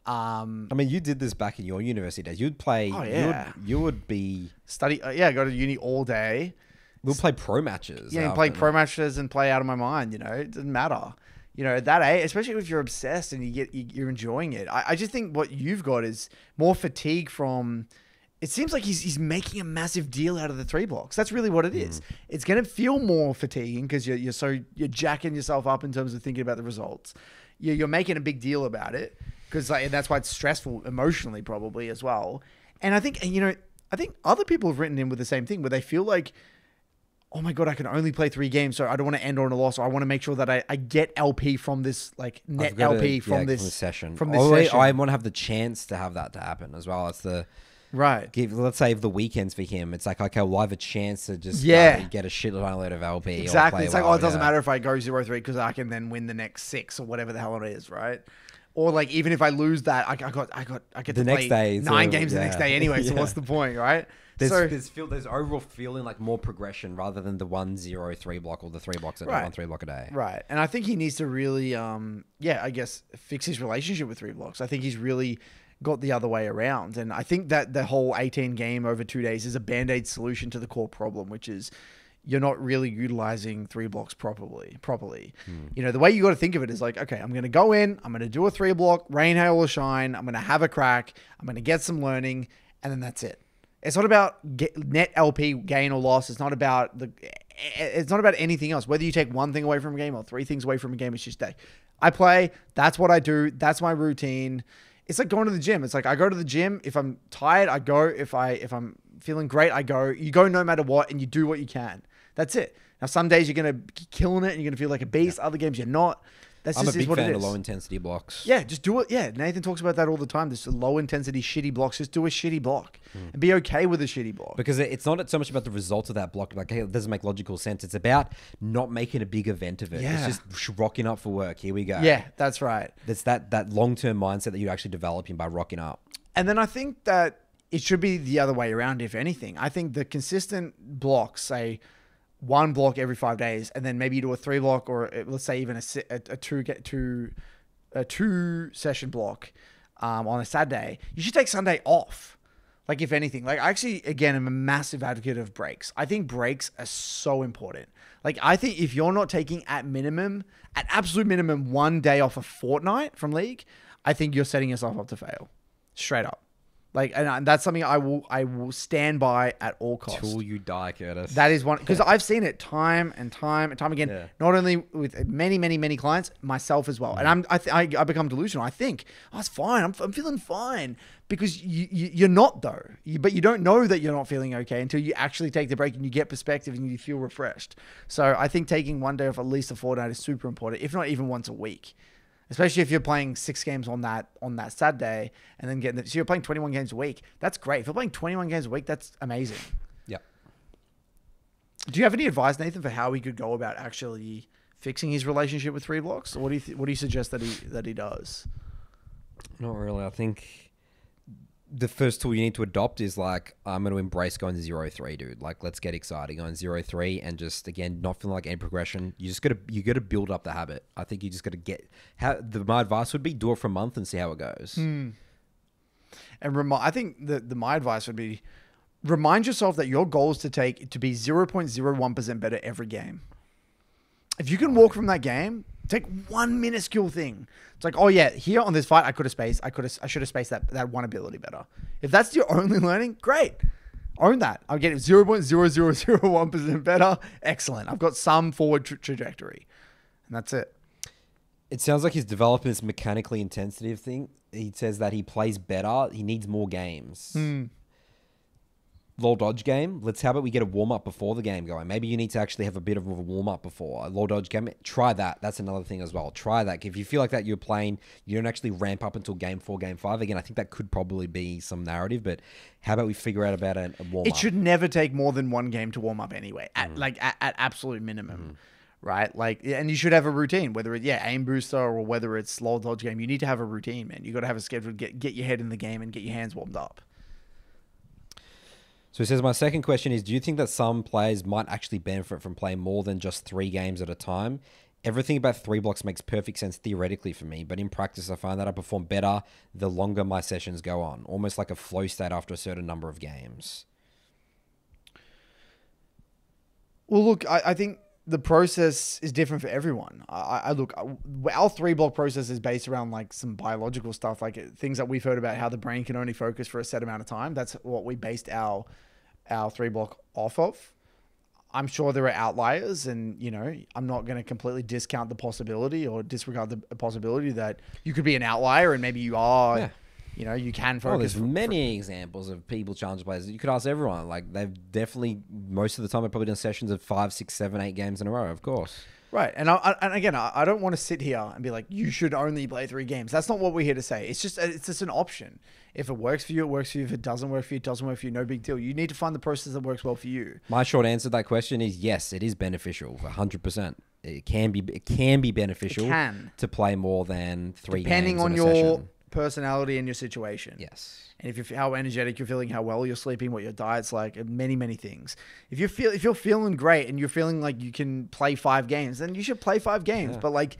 Um, I mean, you did this back in your university days. You'd play. Oh, You yeah. would, you would be. study. Uh, yeah, go to uni all day. We'll play pro matches. Yeah, play pro matches and play out of my mind. You know, it doesn't matter. You know, at that age, especially if you're obsessed and you get you- you're enjoying it. I, I just think what you've got is more fatigue from. It seems like he's he's making a massive deal out of the three blocks. That's really what it is. Mm-hmm. It's going to feel more fatiguing because you're you're so you're jacking yourself up in terms of thinking about the results. You're, you're making a big deal about it because like, that's why it's stressful emotionally probably as well. And I think you know I think other people have written in with the same thing where they feel like, oh my god, I can only play three games, so I don't want to end on a loss, I want to make sure that I, I get LP from this like net I've got to- LP yeah, from this session. From this I- session. I want to have the chance to have that to happen as well. It's the right. give. Let's say the weekends for him, it's like okay, well, I have a chance to just Yeah. uh, get a shitload of LP. or Exactly. It's like, well, oh, it doesn't yeah. matter if I go zero three because I can then win the next six or whatever the hell it is, right? Or like even if I lose that, I, I got I got I get The to next play day, nine so, games the next day anyway. So Yeah. what's the point, right? There's, so there's feel there's overall feeling like more progression rather than the one zero three block or the three blocks a day, Right. one three block a day. Right. And I think he needs to really, um, yeah, I guess fix his relationship with three blocks. I think he's really got the other way around. And I think that the whole 18 game over two days is a band aid solution to the core problem, which is you're not really utilizing three blocks properly. Properly, you know, the way you got to think of it is like, okay, I'm going to go in, I'm going to do a three block, rain, hail, or shine. I'm going to have a crack. I'm going to get some learning, and then that's it. It's not about net LP gain or loss. It's not about the. It's not about anything else. Whether you take one thing away from a game or three things away from a game, it's just day. I play. That's what I do. That's my routine. It's like going to the gym. It's like I go to the gym. If I'm tired, I go. If I if I'm feeling great, I go. You go no matter what, and you do what you can. That's it. Now some days you're gonna be killing it and you're gonna feel like a beast. Other games you're not. That's I'm a just is big what fan of low intensity blocks. Yeah, just do it. Yeah, Nathan talks about that all the time. This low intensity shitty blocks. Just do a shitty block hmm. and be okay with a shitty block. Because it's not so much about the result of that block. Like, hey, it doesn't make logical sense. It's about not making a big event of it. Yeah. It's just rocking up for work. Here we go. Yeah, that's right. It's that, that long term mindset that you're actually developing by rocking up. And then I think that it should be the other way around, if anything. I think the consistent blocks, say one block every five days, and then maybe you do a three block or uh, let's say even a, a, a two get two a two session block um, on a Saturday. You should take Sunday off. Like if anything, like I actually again am a massive advocate of breaks. I think breaks are so important. Like I think if you're not taking at minimum, at absolute minimum, one day off a fortnight from league, I think you're setting yourself up to fail, straight up. Like and I- that's something I will I will stand by at all costs. Till you die, Curtis. That is one because I've seen it time and time and time again. Yeah. Not only with many, many, many clients, myself as well. And I'm I, th- I I become delusional. I think oh, it's fine. I'm, I'm feeling fine because you, you you're not though. You, but you don't know that you're not feeling okay until you actually take the break and you get perspective and you feel refreshed. So I think taking one day off at least a fortnight is super important, if not even once a week. Especially if you're playing six games on that on that Saturday and then getting the, so you're playing 21 games a week. That's great. If you're playing 21 games a week, that's amazing. yeah. Do you have any advice, Nathan, for how he could go about actually fixing his relationship with three blocks? Or what do you th- what do you suggest that he that he does? Not really. I think the first tool you need to adopt is like I'm going to embrace going zero three, dude. Like let's get excited going zero three, and just again not feeling like any progression. You just got to you got to build up the habit. I think you just got to get. How the my advice would be do it for a month and see how it goes. Hmm. And remi- I think the, the my advice would be remind yourself that your goal is to take to be 0.01% better every game. If you can walk from that game, take one minuscule thing. It's like, oh yeah, here on this fight, I could have spaced, I could have, I should have spaced that that one ability better. If that's your only learning, great, own that. I'm getting 0.0001% better. Excellent. I've got some forward tra- trajectory, and that's it. It sounds like he's developing this mechanically intensive thing. He says that he plays better. He needs more games. Hmm. Low dodge game. Let's how about we get a warm up before the game going? Maybe you need to actually have a bit of a warm up before a low dodge game. Try that. That's another thing as well. Try that. If you feel like that you're playing, you don't actually ramp up until game four, game five. Again, I think that could probably be some narrative. But how about we figure out about a, a warm up? It should never take more than one game to warm up anyway, at Mm. like at, at absolute minimum, right? Like, and you should have a routine, whether it yeah aim booster or whether it's slow dodge game. You need to have a routine, man. You got to have a schedule. Get get your head in the game and get your hands warmed up. So he says, my second question is, do you think that some players might actually benefit from playing more than just three games at a time? Everything about three blocks makes perfect sense theoretically for me, but in practice, I find that I perform better the longer my sessions go on, almost like a flow state after a certain number of games. Well, look, I, I think the process is different for everyone. I, I look, I- our three block process is based around like some biological stuff, like uh, things that we've heard about how the brain can only focus for a set amount of time. That's what we based our our three block off of. I'm sure there are outliers, and you know, I'm not going to completely discount the possibility or disregard the possibility that you could be an outlier, and maybe you are Yeah. You know, you can Oh, focus. there's many examples of people challenge players. You could ask everyone. Like they've definitely most of the time they've probably done sessions of five, six, seven, eight games in a row. Of course. Right, and I, I, and again, I, I don't want to sit here and be like, you should only play three games. That's not what we're here to say. It's just uh, it's just an option. If it works for you, it works for you. If it doesn't work for you, it doesn't work for you. No big deal. You need to find the process that works well for you. My short answer to that question is yes, it is beneficial hundred percent. It can be it can be beneficial can. to play more than three Depending on in a your session. Personality and your situation. Yes. and if you're how energetic you're feeling, how well you're sleeping, what your diet's like, and many many things. If you feel if you're feeling great and you're feeling like you can play five games, then you should play five games. Yeah. But like,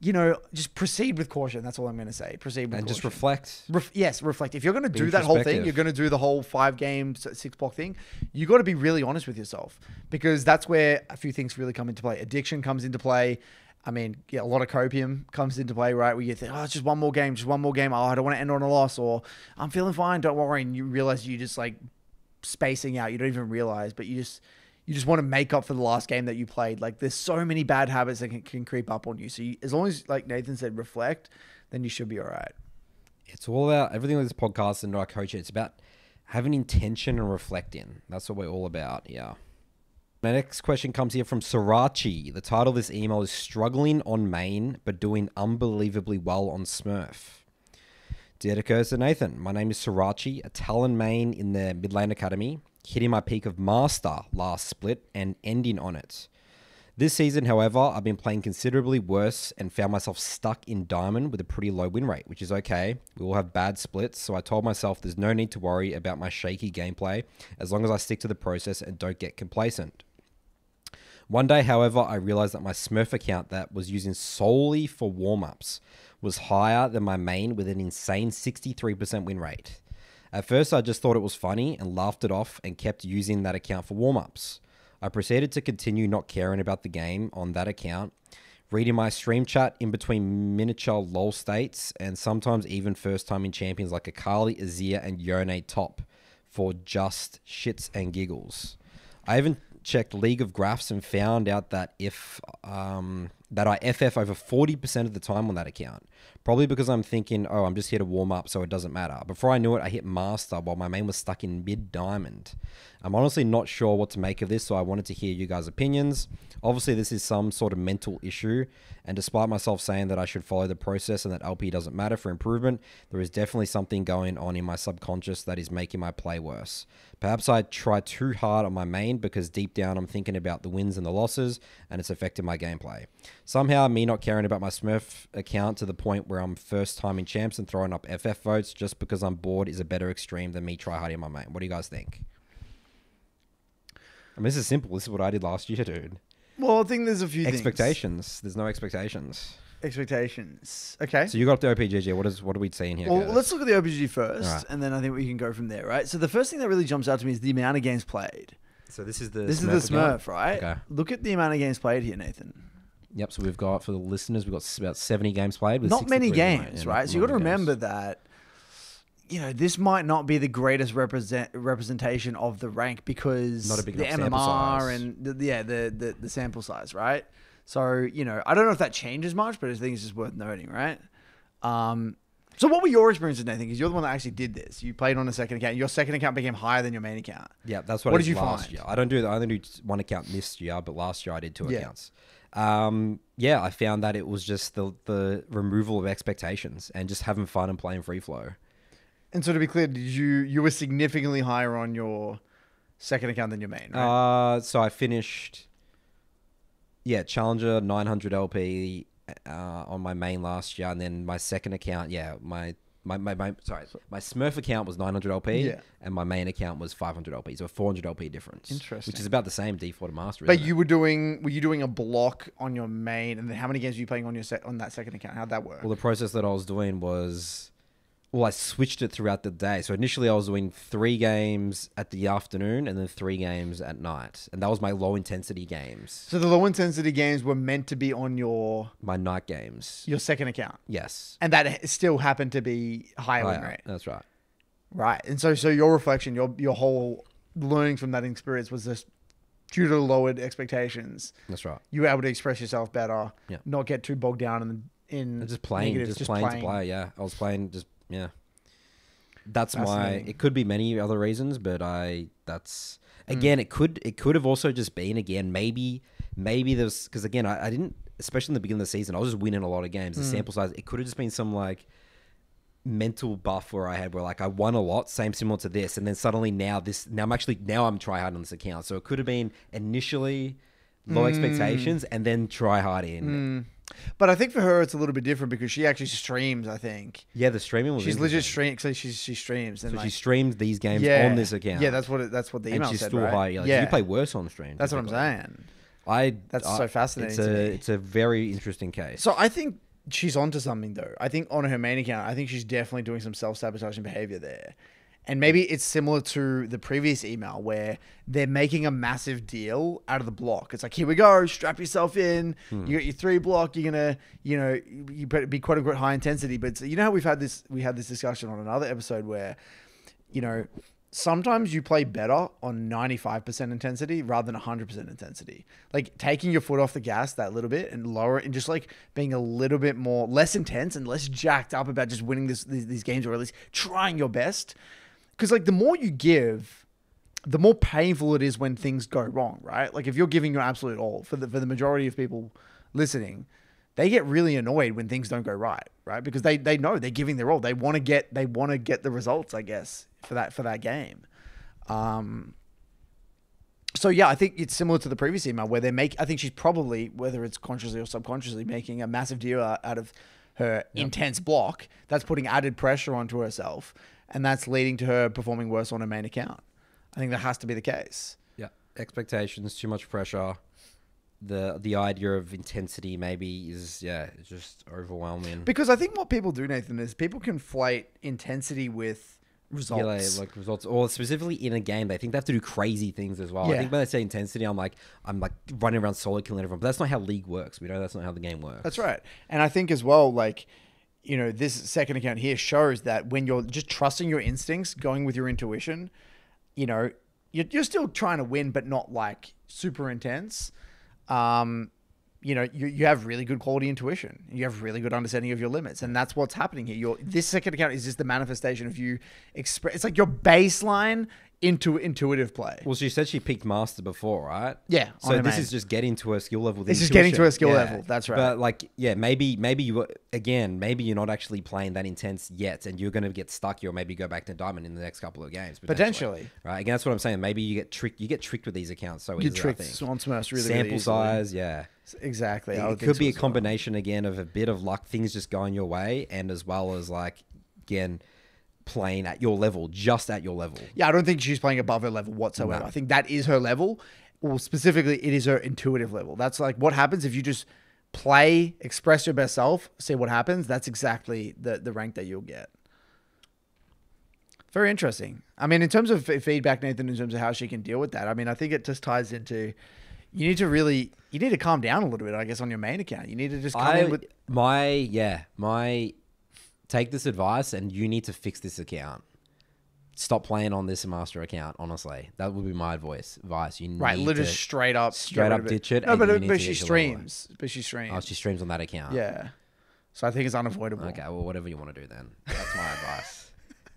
you know, just proceed with caution. That's all I'm going to say. Proceed with And just reflect. Ref- yes, reflect. If you're going to do that whole thing, you're going to do the whole five game, s- six block thing. You got to be really honest with yourself because that's where a few things really come into play. Addiction comes into play. I mean, yeah, a lot of copium comes into play, right? Where you think, oh, it's just one more game, just one more game. Oh, I don't want to end on a loss, or I'm feeling fine. Don't worry. And you realize you just like spacing out. You don't even realize, but you just you just want to make up for the last game that you played. Like there's so many bad habits that can, can creep up on you. So you, as long as, like Nathan said, reflect, then you should be all right. It's all about everything with this podcast and our coach. It's about having intention and reflecting. That's what we're all about. Yeah. My next question comes here from Serachi. The title of this email is Struggling on Main, but doing unbelievably well on Smurf. Dear to Nathan, my name is Serachi, a Talon main in the Mid Lane Academy, hitting my peak of Master last split and ending on it. This season, however, I've been playing considerably worse and found myself stuck in Diamond with a pretty low win rate, which is okay. We all have bad splits, so I told myself there's no need to worry about my shaky gameplay as long as I stick to the process and don't get complacent. One day, however, I realized that my Smurf account that was using solely for warm ups was higher than my main with an insane 63% win rate. At first, I just thought it was funny and laughed it off and kept using that account for warm ups. I proceeded to continue not caring about the game on that account, reading my stream chat in between miniature lol states and sometimes even first time in champions like Akali, Azir, and Yone top for just shits and giggles. I even checked League of Graphs and found out that if um, that I FF over 40% of the time on that account. Probably because I'm thinking, oh, I'm just here to warm up, so it doesn't matter. Before I knew it, I hit Master while my main was stuck in mid diamond. I'm honestly not sure what to make of this, so I wanted to hear you guys' opinions. Obviously, this is some sort of mental issue, and despite myself saying that I should follow the process and that LP doesn't matter for improvement, there is definitely something going on in my subconscious that is making my play worse. Perhaps I try too hard on my main because deep down I'm thinking about the wins and the losses, and it's affecting my gameplay. Somehow, me not caring about my Smurf account to the point where I'm first time in champs and throwing up FF votes just because I'm bored is a better extreme than me try harding my main. What do you guys think? I mean, this is simple. This is what I did last year, dude. Well, I think there's a few things. Expectations. There's no expectations. Expectations. Okay. So you got up the OPGG. What is what are we seeing here? Well, Curtis? let's look at the OPG first, Alright. and then I think we can go from there, right? So the first thing that really jumps out to me is the amount of games played. So this is the this is the account? Smurf, right? Okay. Look at the amount of games played here, Nathan. Yep. So we've got for the listeners, we've got about seventy games played. With Not many 63 right? games, right? So you got to many games. remember that. You know, this might not be the greatest represent representation of the rank because Not a big the MMR and the, yeah, the, the the sample size, right? So you know, I don't know if that changes much, but I think it's just worth noting, right? Um, so what were your experiences, Nathan? Because you're the one that actually did this. You played on a second account. Your second account became higher than your main account. Yeah, that's what, What I did you last find? year. I don't do that. I only do one account this year, but last year I did two Yeah. accounts. Um, yeah, I found that it was just the the removal of expectations and just having fun and playing free flow. And so to be clear, did you you were significantly higher on your second account than your main, right? Uh, so I finished, yeah, Challenger 900 LP uh, on my main last year, and then my second account, yeah, my. My, my, my sorry, my Smurf account was 900 LP, Yeah. and my main account was 500 LP, so a 400 LP difference. Which is about the same D4 to Master. But isn't it? you were doing were you doing a block on your main, and then how many games were you playing on your set on that second account? How'd that work? Well, the process that I was doing was, well, I switched it throughout the day. So initially, I was doing three games at the afternoon and then three games at night, and that was my low intensity games. so the low intensity games were meant to be on your My night games, your second account, yes, and that still happened to be higher win Higher. rate, That's right. right? And so so your reflection, your your whole learning from that experience was just due to lowered expectations, That's right. you were able to express yourself better, Yeah. not get too bogged down in in And just playing, negatives, just, playing, to play. Yeah, I was playing just yeah. that's why It could be many other reasons, but I that's Hmm. again. It could it could have also just been again maybe maybe there's because again I, I didn't especially in the beginning of the season I was just winning a lot of games. The Hmm. sample size it could have just been some like mental buff where I had where like I won a lot, same similar to this, and then suddenly now this now I'm actually now I'm try hard on this account. So it could have been initially low Hmm. expectations and then try hard in. But I think for her it's a little bit different because she actually streams. I think Yeah, the streaming was she's legit interesting. stream. So she she streams and So like, she streams these games yeah, on this account. Yeah, that's what it, that's what the and email she's said. still right? high. Like, yeah, You play worse on stream. that's what I'm saying. I That's I- so fascinating It's to a me. it's a very interesting case. So I think she's onto something though. I think on her main account, I think she's definitely doing some self sabotaging behavior there. And maybe it's similar to the previous email where they're making a massive deal out of the block. It's like, here we go, strap yourself in. Hmm. You got your three block. You're gonna, you know, you better be quote unquote high intensity. But you know how we've had this, we had this discussion on another episode where, you know, sometimes you play better on 95% intensity rather than 100% intensity. Like taking your foot off the gas that little bit and lower it and just like being a little bit more less intense and less jacked up about just winning this, these, these games or at least trying your best. Because like the more you give, the more painful it is when things go wrong, right? Like if you're giving your absolute all for the for the majority of people listening, they get really annoyed when things don't go right, right? Because they they know they're giving their all. They want to get they want to get the results, I guess, for that for that game. Um so yeah, I think it's similar to the previous email where they make. I think she's probably, whether it's consciously or subconsciously, making a massive deal out out of her intense block. That's putting added pressure onto herself, and that's leading to her performing worse on her main account. I think that has to be the case. yeah, expectations, too much pressure. The the idea of intensity maybe is yeah, just overwhelming. Because I think what people do, Nathan, is people conflate intensity with results. Yeah, like, results, or specifically in a game, they think they have to do crazy things as well. I think when they say intensity, I'm like, I'm like running around solo killing everyone, but that's not how League works. We know that's not how the game works. That's right. And I think as well, like, you know, this second account here shows that when you're just trusting your instincts, going with your intuition, you know, you're, you're still trying to win, but not like super intense. Um, you know, you, you have really good quality intuition. You have really good understanding of your limits, and that's what's happening here. Your this second account is just the manifestation of you express. It's like your baseline into intuitive play. Well, she said she peaked master before, right? Yeah, So this main. is just getting to her skill level. This is getting to her skill level, that's right. But like, yeah, maybe, maybe you again, maybe you're not actually playing that intense yet, and you're going to get stuck. Or maybe go back to diamond in the next couple of games. Potentially. right? Again, that's what I'm saying. Maybe you get tricked. You get tricked with these accounts so You tricked on really, Sample really size, yeah. Exactly. It, it could so be a as well. combination again of a bit of luck, things just going your way, and as well as like again playing at your level, just at your level. Yeah, I don't think she's playing above her level whatsoever. No. I think that is her level. Well, specifically, it is her intuitive level. That's like what happens if you just play, express your best self, see what happens. That's exactly the the rank that you'll get. Very interesting. I mean, in terms of feedback, Nathan, in terms of how she can deal with that, I mean, I think it just ties into you need to really you need to calm down a little bit, I guess, on your main account. You need to just come I in with my yeah my take this advice and you need to fix this account. Stop playing on this master account. Honestly, that would be my advice. Advice you right, need literally straight up, straight up ditch it No, and but you it- need but to she get your level. streams, but she streams. Oh, she streams on that account. Yeah. So I think it's unavoidable. Okay. Well, whatever you want to do then. That's my advice.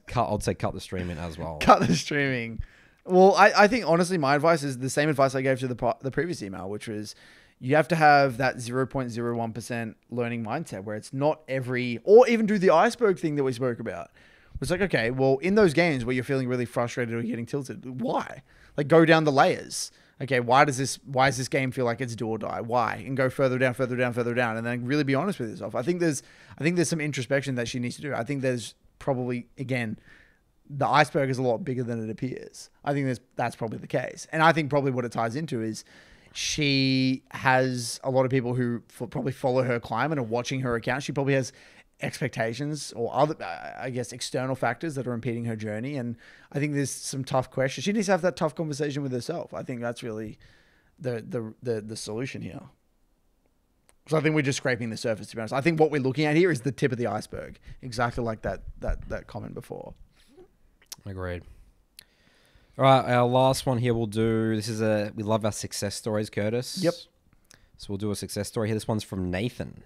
Cut. I'd say cut the streaming as well. Cut the streaming. Well, I, I think honestly, my advice is the same advice I gave to the the previous email, which was you have to have that 0.01% learning mindset where it's not every, or even do the iceberg thing that we spoke about. It's like, okay, well, in those games where you're feeling really frustrated or getting tilted, why? Like, go down the layers. Okay, why does this? Why does this game feel like it's do or die? Why? And go further down, further down, further down, and then really be honest with yourself. I think there's, I think there's some introspection that she needs to do. I think there's probably again, the iceberg is a lot bigger than it appears. I think that's that's probably the case, and I think probably what it ties into is she has a lot of people who f- probably follow her climb and are watching her account. She probably has expectations or other, uh, I guess, external factors that are impeding her journey. And I think there's some tough questions. She needs to have that tough conversation with herself. I think that's really the the the, the solution here. So I think we're just scraping the surface. To be honest, I think what we're looking at here is the tip of the iceberg, exactly like that that that comment before. Agreed. All right, our last one here we'll do. This is a we love our success stories, Curtis. Yep. So we'll do a success story here. This one's from Nathan.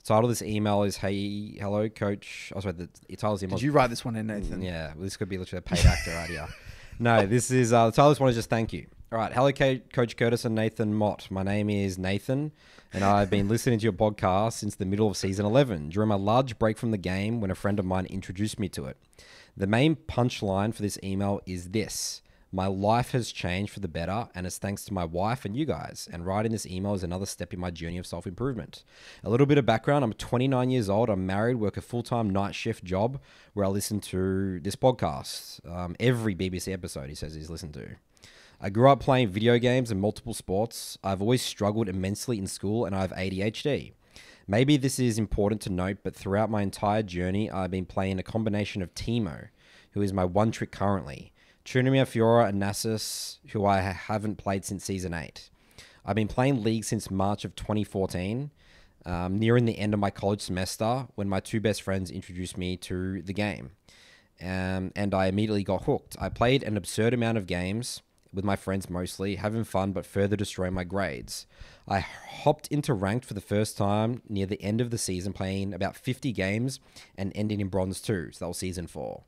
The title of this email is Hey, hello, coach. Oh, sorry, the, the title of this email Did you write this one in, Nathan? yeah, well, this could be literally a paid actor right here. No, this is uh, the title of this one is just thank you. All right, hello, Co- Coach Curtis and Nathan Mott. My name is Nathan, and I've been listening to your podcast since the middle of season 11 during my large break from the game when a friend of mine introduced me to it. The main punchline for this email is this. My life has changed for the better, and it's thanks to my wife and you guys. And writing this email is another step in my journey of self improvement. A little bit of background I'm 29 years old, I'm married, work a full time night shift job where I listen to this podcast. Um, every BBC episode, he says he's listened to. I grew up playing video games and multiple sports. I've always struggled immensely in school, and I have ADHD. Maybe this is important to note, but throughout my entire journey, I've been playing a combination of Teemo, who is my one trick currently, Tryndamere Fiora and Nasus, who I haven't played since season 8. I've been playing League since March of 2014, um, nearing the end of my college semester when my two best friends introduced me to the game. Um, and I immediately got hooked. I played an absurd amount of games with my friends mostly, having fun but further destroying my grades. I hopped into ranked for the first time near the end of the season, playing about 50 games and ending in bronze 2. So that was season 4.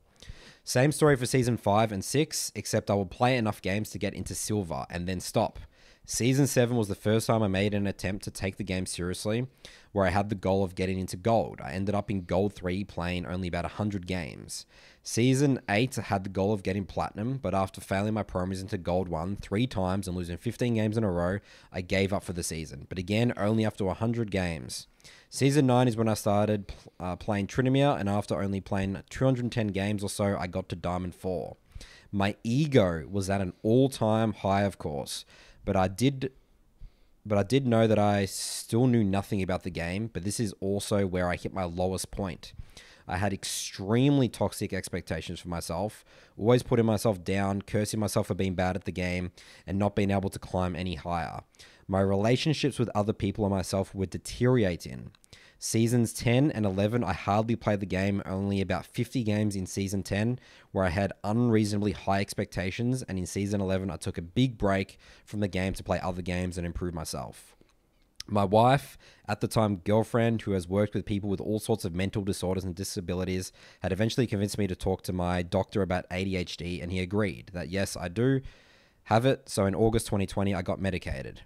Same story for season 5 and 6, except I will play enough games to get into silver and then stop. Season 7 was the first time I made an attempt to take the game seriously, where I had the goal of getting into gold. I ended up in gold 3 playing only about 100 games. Season 8 had the goal of getting platinum, but after failing my promise into gold 1 three times and losing 15 games in a row, I gave up for the season, but again, only after 100 games. Season 9 is when I started uh, playing Tryndamere, and after only playing 210 games or so, I got to Diamond 4. My ego was at an all time high, of course, but I did. But I did know that I still knew nothing about the game, but this is also where I hit my lowest point. I had extremely toxic expectations for myself, always putting myself down, cursing myself for being bad at the game, and not being able to climb any higher. My relationships with other people and myself were deteriorating. Seasons 10 and 11, I hardly played the game, only about 50 games in season 10, where I had unreasonably high expectations. And in season 11, I took a big break from the game to play other games and improve myself. My wife, at the time girlfriend, who has worked with people with all sorts of mental disorders and disabilities, had eventually convinced me to talk to my doctor about ADHD, and he agreed that yes, I do have it. So in August 2020, I got medicated.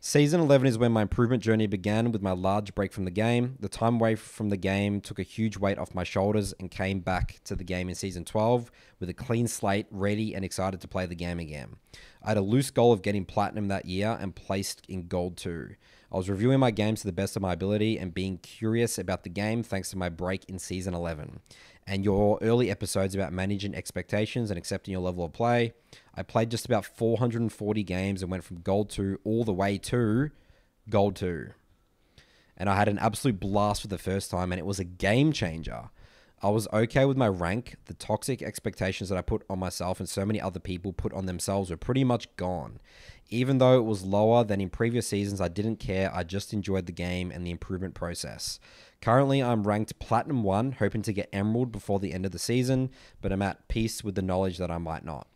Season 11 is when my improvement journey began with my large break from the game. The time away from the game took a huge weight off my shoulders and came back to the game in season 12 with a clean slate, ready and excited to play the game again. I had a loose goal of getting platinum that year and placed in gold too. I was reviewing my games to the best of my ability and being curious about the game thanks to my break in season 11 and your early episodes about managing expectations and accepting your level of play. I played just about 440 games and went from gold 2 all the way to gold 2. And I had an absolute blast for the first time, and it was a game changer. I was okay with my rank. The toxic expectations that I put on myself and so many other people put on themselves were pretty much gone. Even though it was lower than in previous seasons, I didn't care. I just enjoyed the game and the improvement process. Currently, I'm ranked Platinum 1, hoping to get Emerald before the end of the season, but I'm at peace with the knowledge that I might not.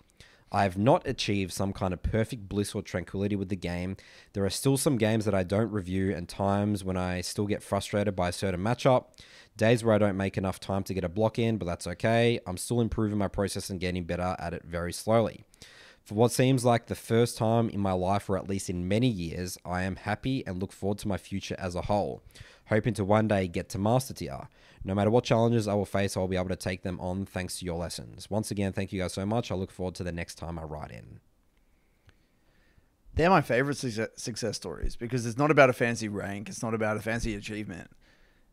I have not achieved some kind of perfect bliss or tranquility with the game. There are still some games that I don't review, and times when I still get frustrated by a certain matchup. Days where I don't make enough time to get a block in, but that's okay. I'm still improving my process and getting better at it very slowly. For what seems like the first time in my life, or at least in many years, I am happy and look forward to my future as a whole hoping to one day get to master tier. No matter what challenges I will face, I will be able to take them on thanks to your lessons. Once again, thank you guys so much. I look forward to the next time I write in. They're my favorite success stories because it's not about a fancy rank, it's not about a fancy achievement.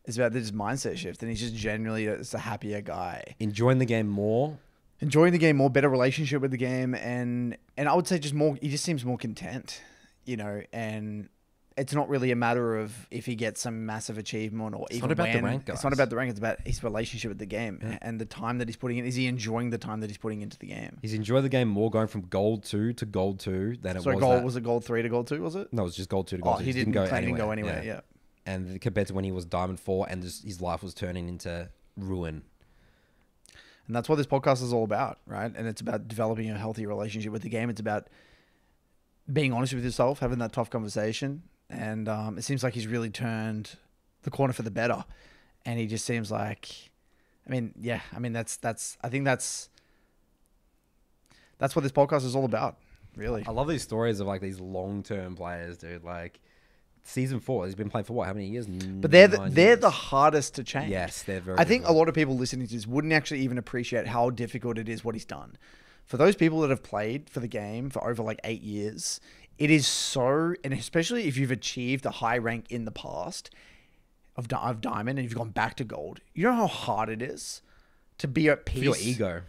It's about this mindset shift, and he's just genuinely just a happier guy. Enjoying the game more, enjoying the game more, better relationship with the game, and and I would say just more. He just seems more content, you know, and it's not really a matter of if he gets some massive achievement or it's even not about when. the rank. Guys. It's not about the rank. It's about his relationship with the game Yeah. and the time that he's putting in. Is he enjoying the time that he's putting into the game? He's enjoyed the game more going from gold two to gold two than it So was. gold that- was it gold three to gold two? Was it? no, it was just gold two to gold Oh, two. he Just didn't, go anywhere. go anywhere. Yeah. And compared to when he was diamond four, and just his life was turning into ruin. And that's what this podcast is all about, right? And it's about developing a healthy relationship with the game. It's about being honest with yourself, having that tough conversation. And um, it seems like he's really turned the corner for the better, and he just seems like, I mean, yeah, I mean that's that's I think that's that's what this podcast is all about, really. I love these stories of like these long term players, dude. Like season four, he's been playing for what? How many years? But they're the, Nine they're years. the hardest to change. yes, they're very. I think a difficult. lot of people listening to this wouldn't actually even appreciate how difficult it is what he's done. For those people that have played for the game for over like eight years, it is so, and especially if you've achieved a high rank in the past of, di- of diamond and you've gone back to gold, you know how hard it is to be at For peace. your ego.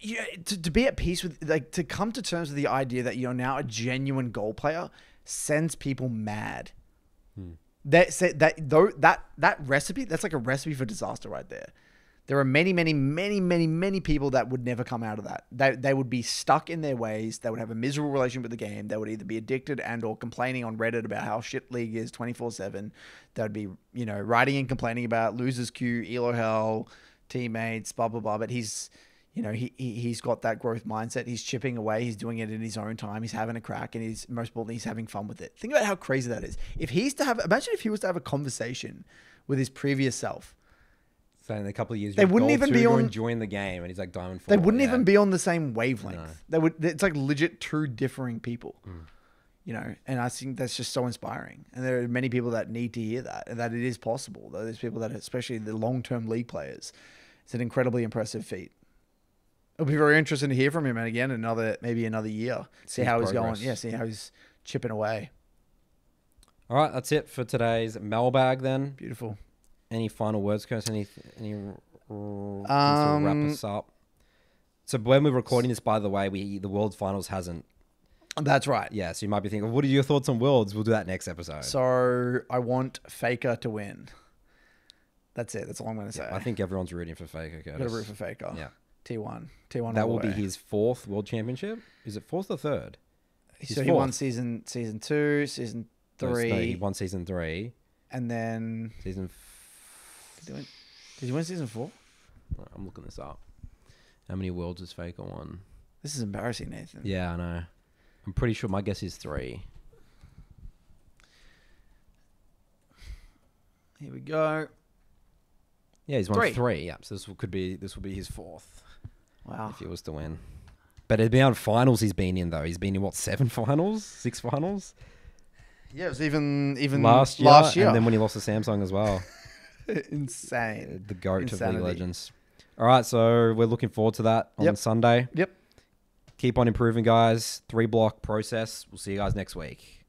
Yeah, to, to be at peace with, like, to come to terms with the idea that you're now a genuine goal player sends people mad. That say that though that that recipe that's like a recipe for disaster right there. There are many, many, many, many, many people that would never come out of that. They, they would be stuck in their ways. They would have a miserable relationship with the game. They would either be addicted and or complaining on Reddit about how shit league is 24-7. They would be, you know, writing and complaining about losers queue, elo hell, teammates, blah, blah, blah. But he's, you know, he, he, he's got that growth mindset. He's chipping away. He's doing it in his own time. He's having a crack and he's, most importantly, he's having fun with it. Think about how crazy that is. If he's to have, imagine if he was to have a conversation with his previous self Saying in a couple of years, They wouldn't even be on- enjoying the game, and he's like diamond four. They wouldn't yeah. even be on the same wavelength. No. They would. It's like legit two differing people. Mm. You know, and I think that's just so inspiring. And there are many people that need to hear that, and that it is possible. Though there's people that, especially the long-term league players, it's an incredibly impressive feat. It'll be very interesting to hear from him, and again, another maybe another year, see, his how he's progress. going. Yeah, see how he's chipping away. All right, that's it for today's mailbag. Then, Beautiful. any final words, Curtis? Any any to Um, wrap us up? So when we're recording this, by the way, we the World Finals hasn't. That's right. Yeah, so you might be thinking, what are your thoughts on Worlds? We'll do that next episode. So I want Faker to win. That's it. That's all I'm going to say. I think everyone's rooting for Faker. Got to root for Faker. Yeah. T1. T1. That will be his fourth World Championship. Is it fourth or third? So he fourth. won season season two, season No, no, three, he won season three. and then Season. did he, win, did he win season four? F- I'm looking this up. How many worlds has Faker won? This is embarrassing, Nathan. Yeah, I know. I'm pretty sure my guess is three. Here we go. Yeah, he's won Three. three. Yeah, so this could be this will be his fourth Wow. if he was to win. But it'd be on finals he's been in though. He's been in what seven finals, six finals Yeah, it was even even last year, Last year. and then when he lost to Samsung as well, insane. the goat of Insanity. League Legends. All right, so we're looking forward to that on Yep. Sunday. Yep. Keep on improving, guys. Three block process. We'll see you guys next week.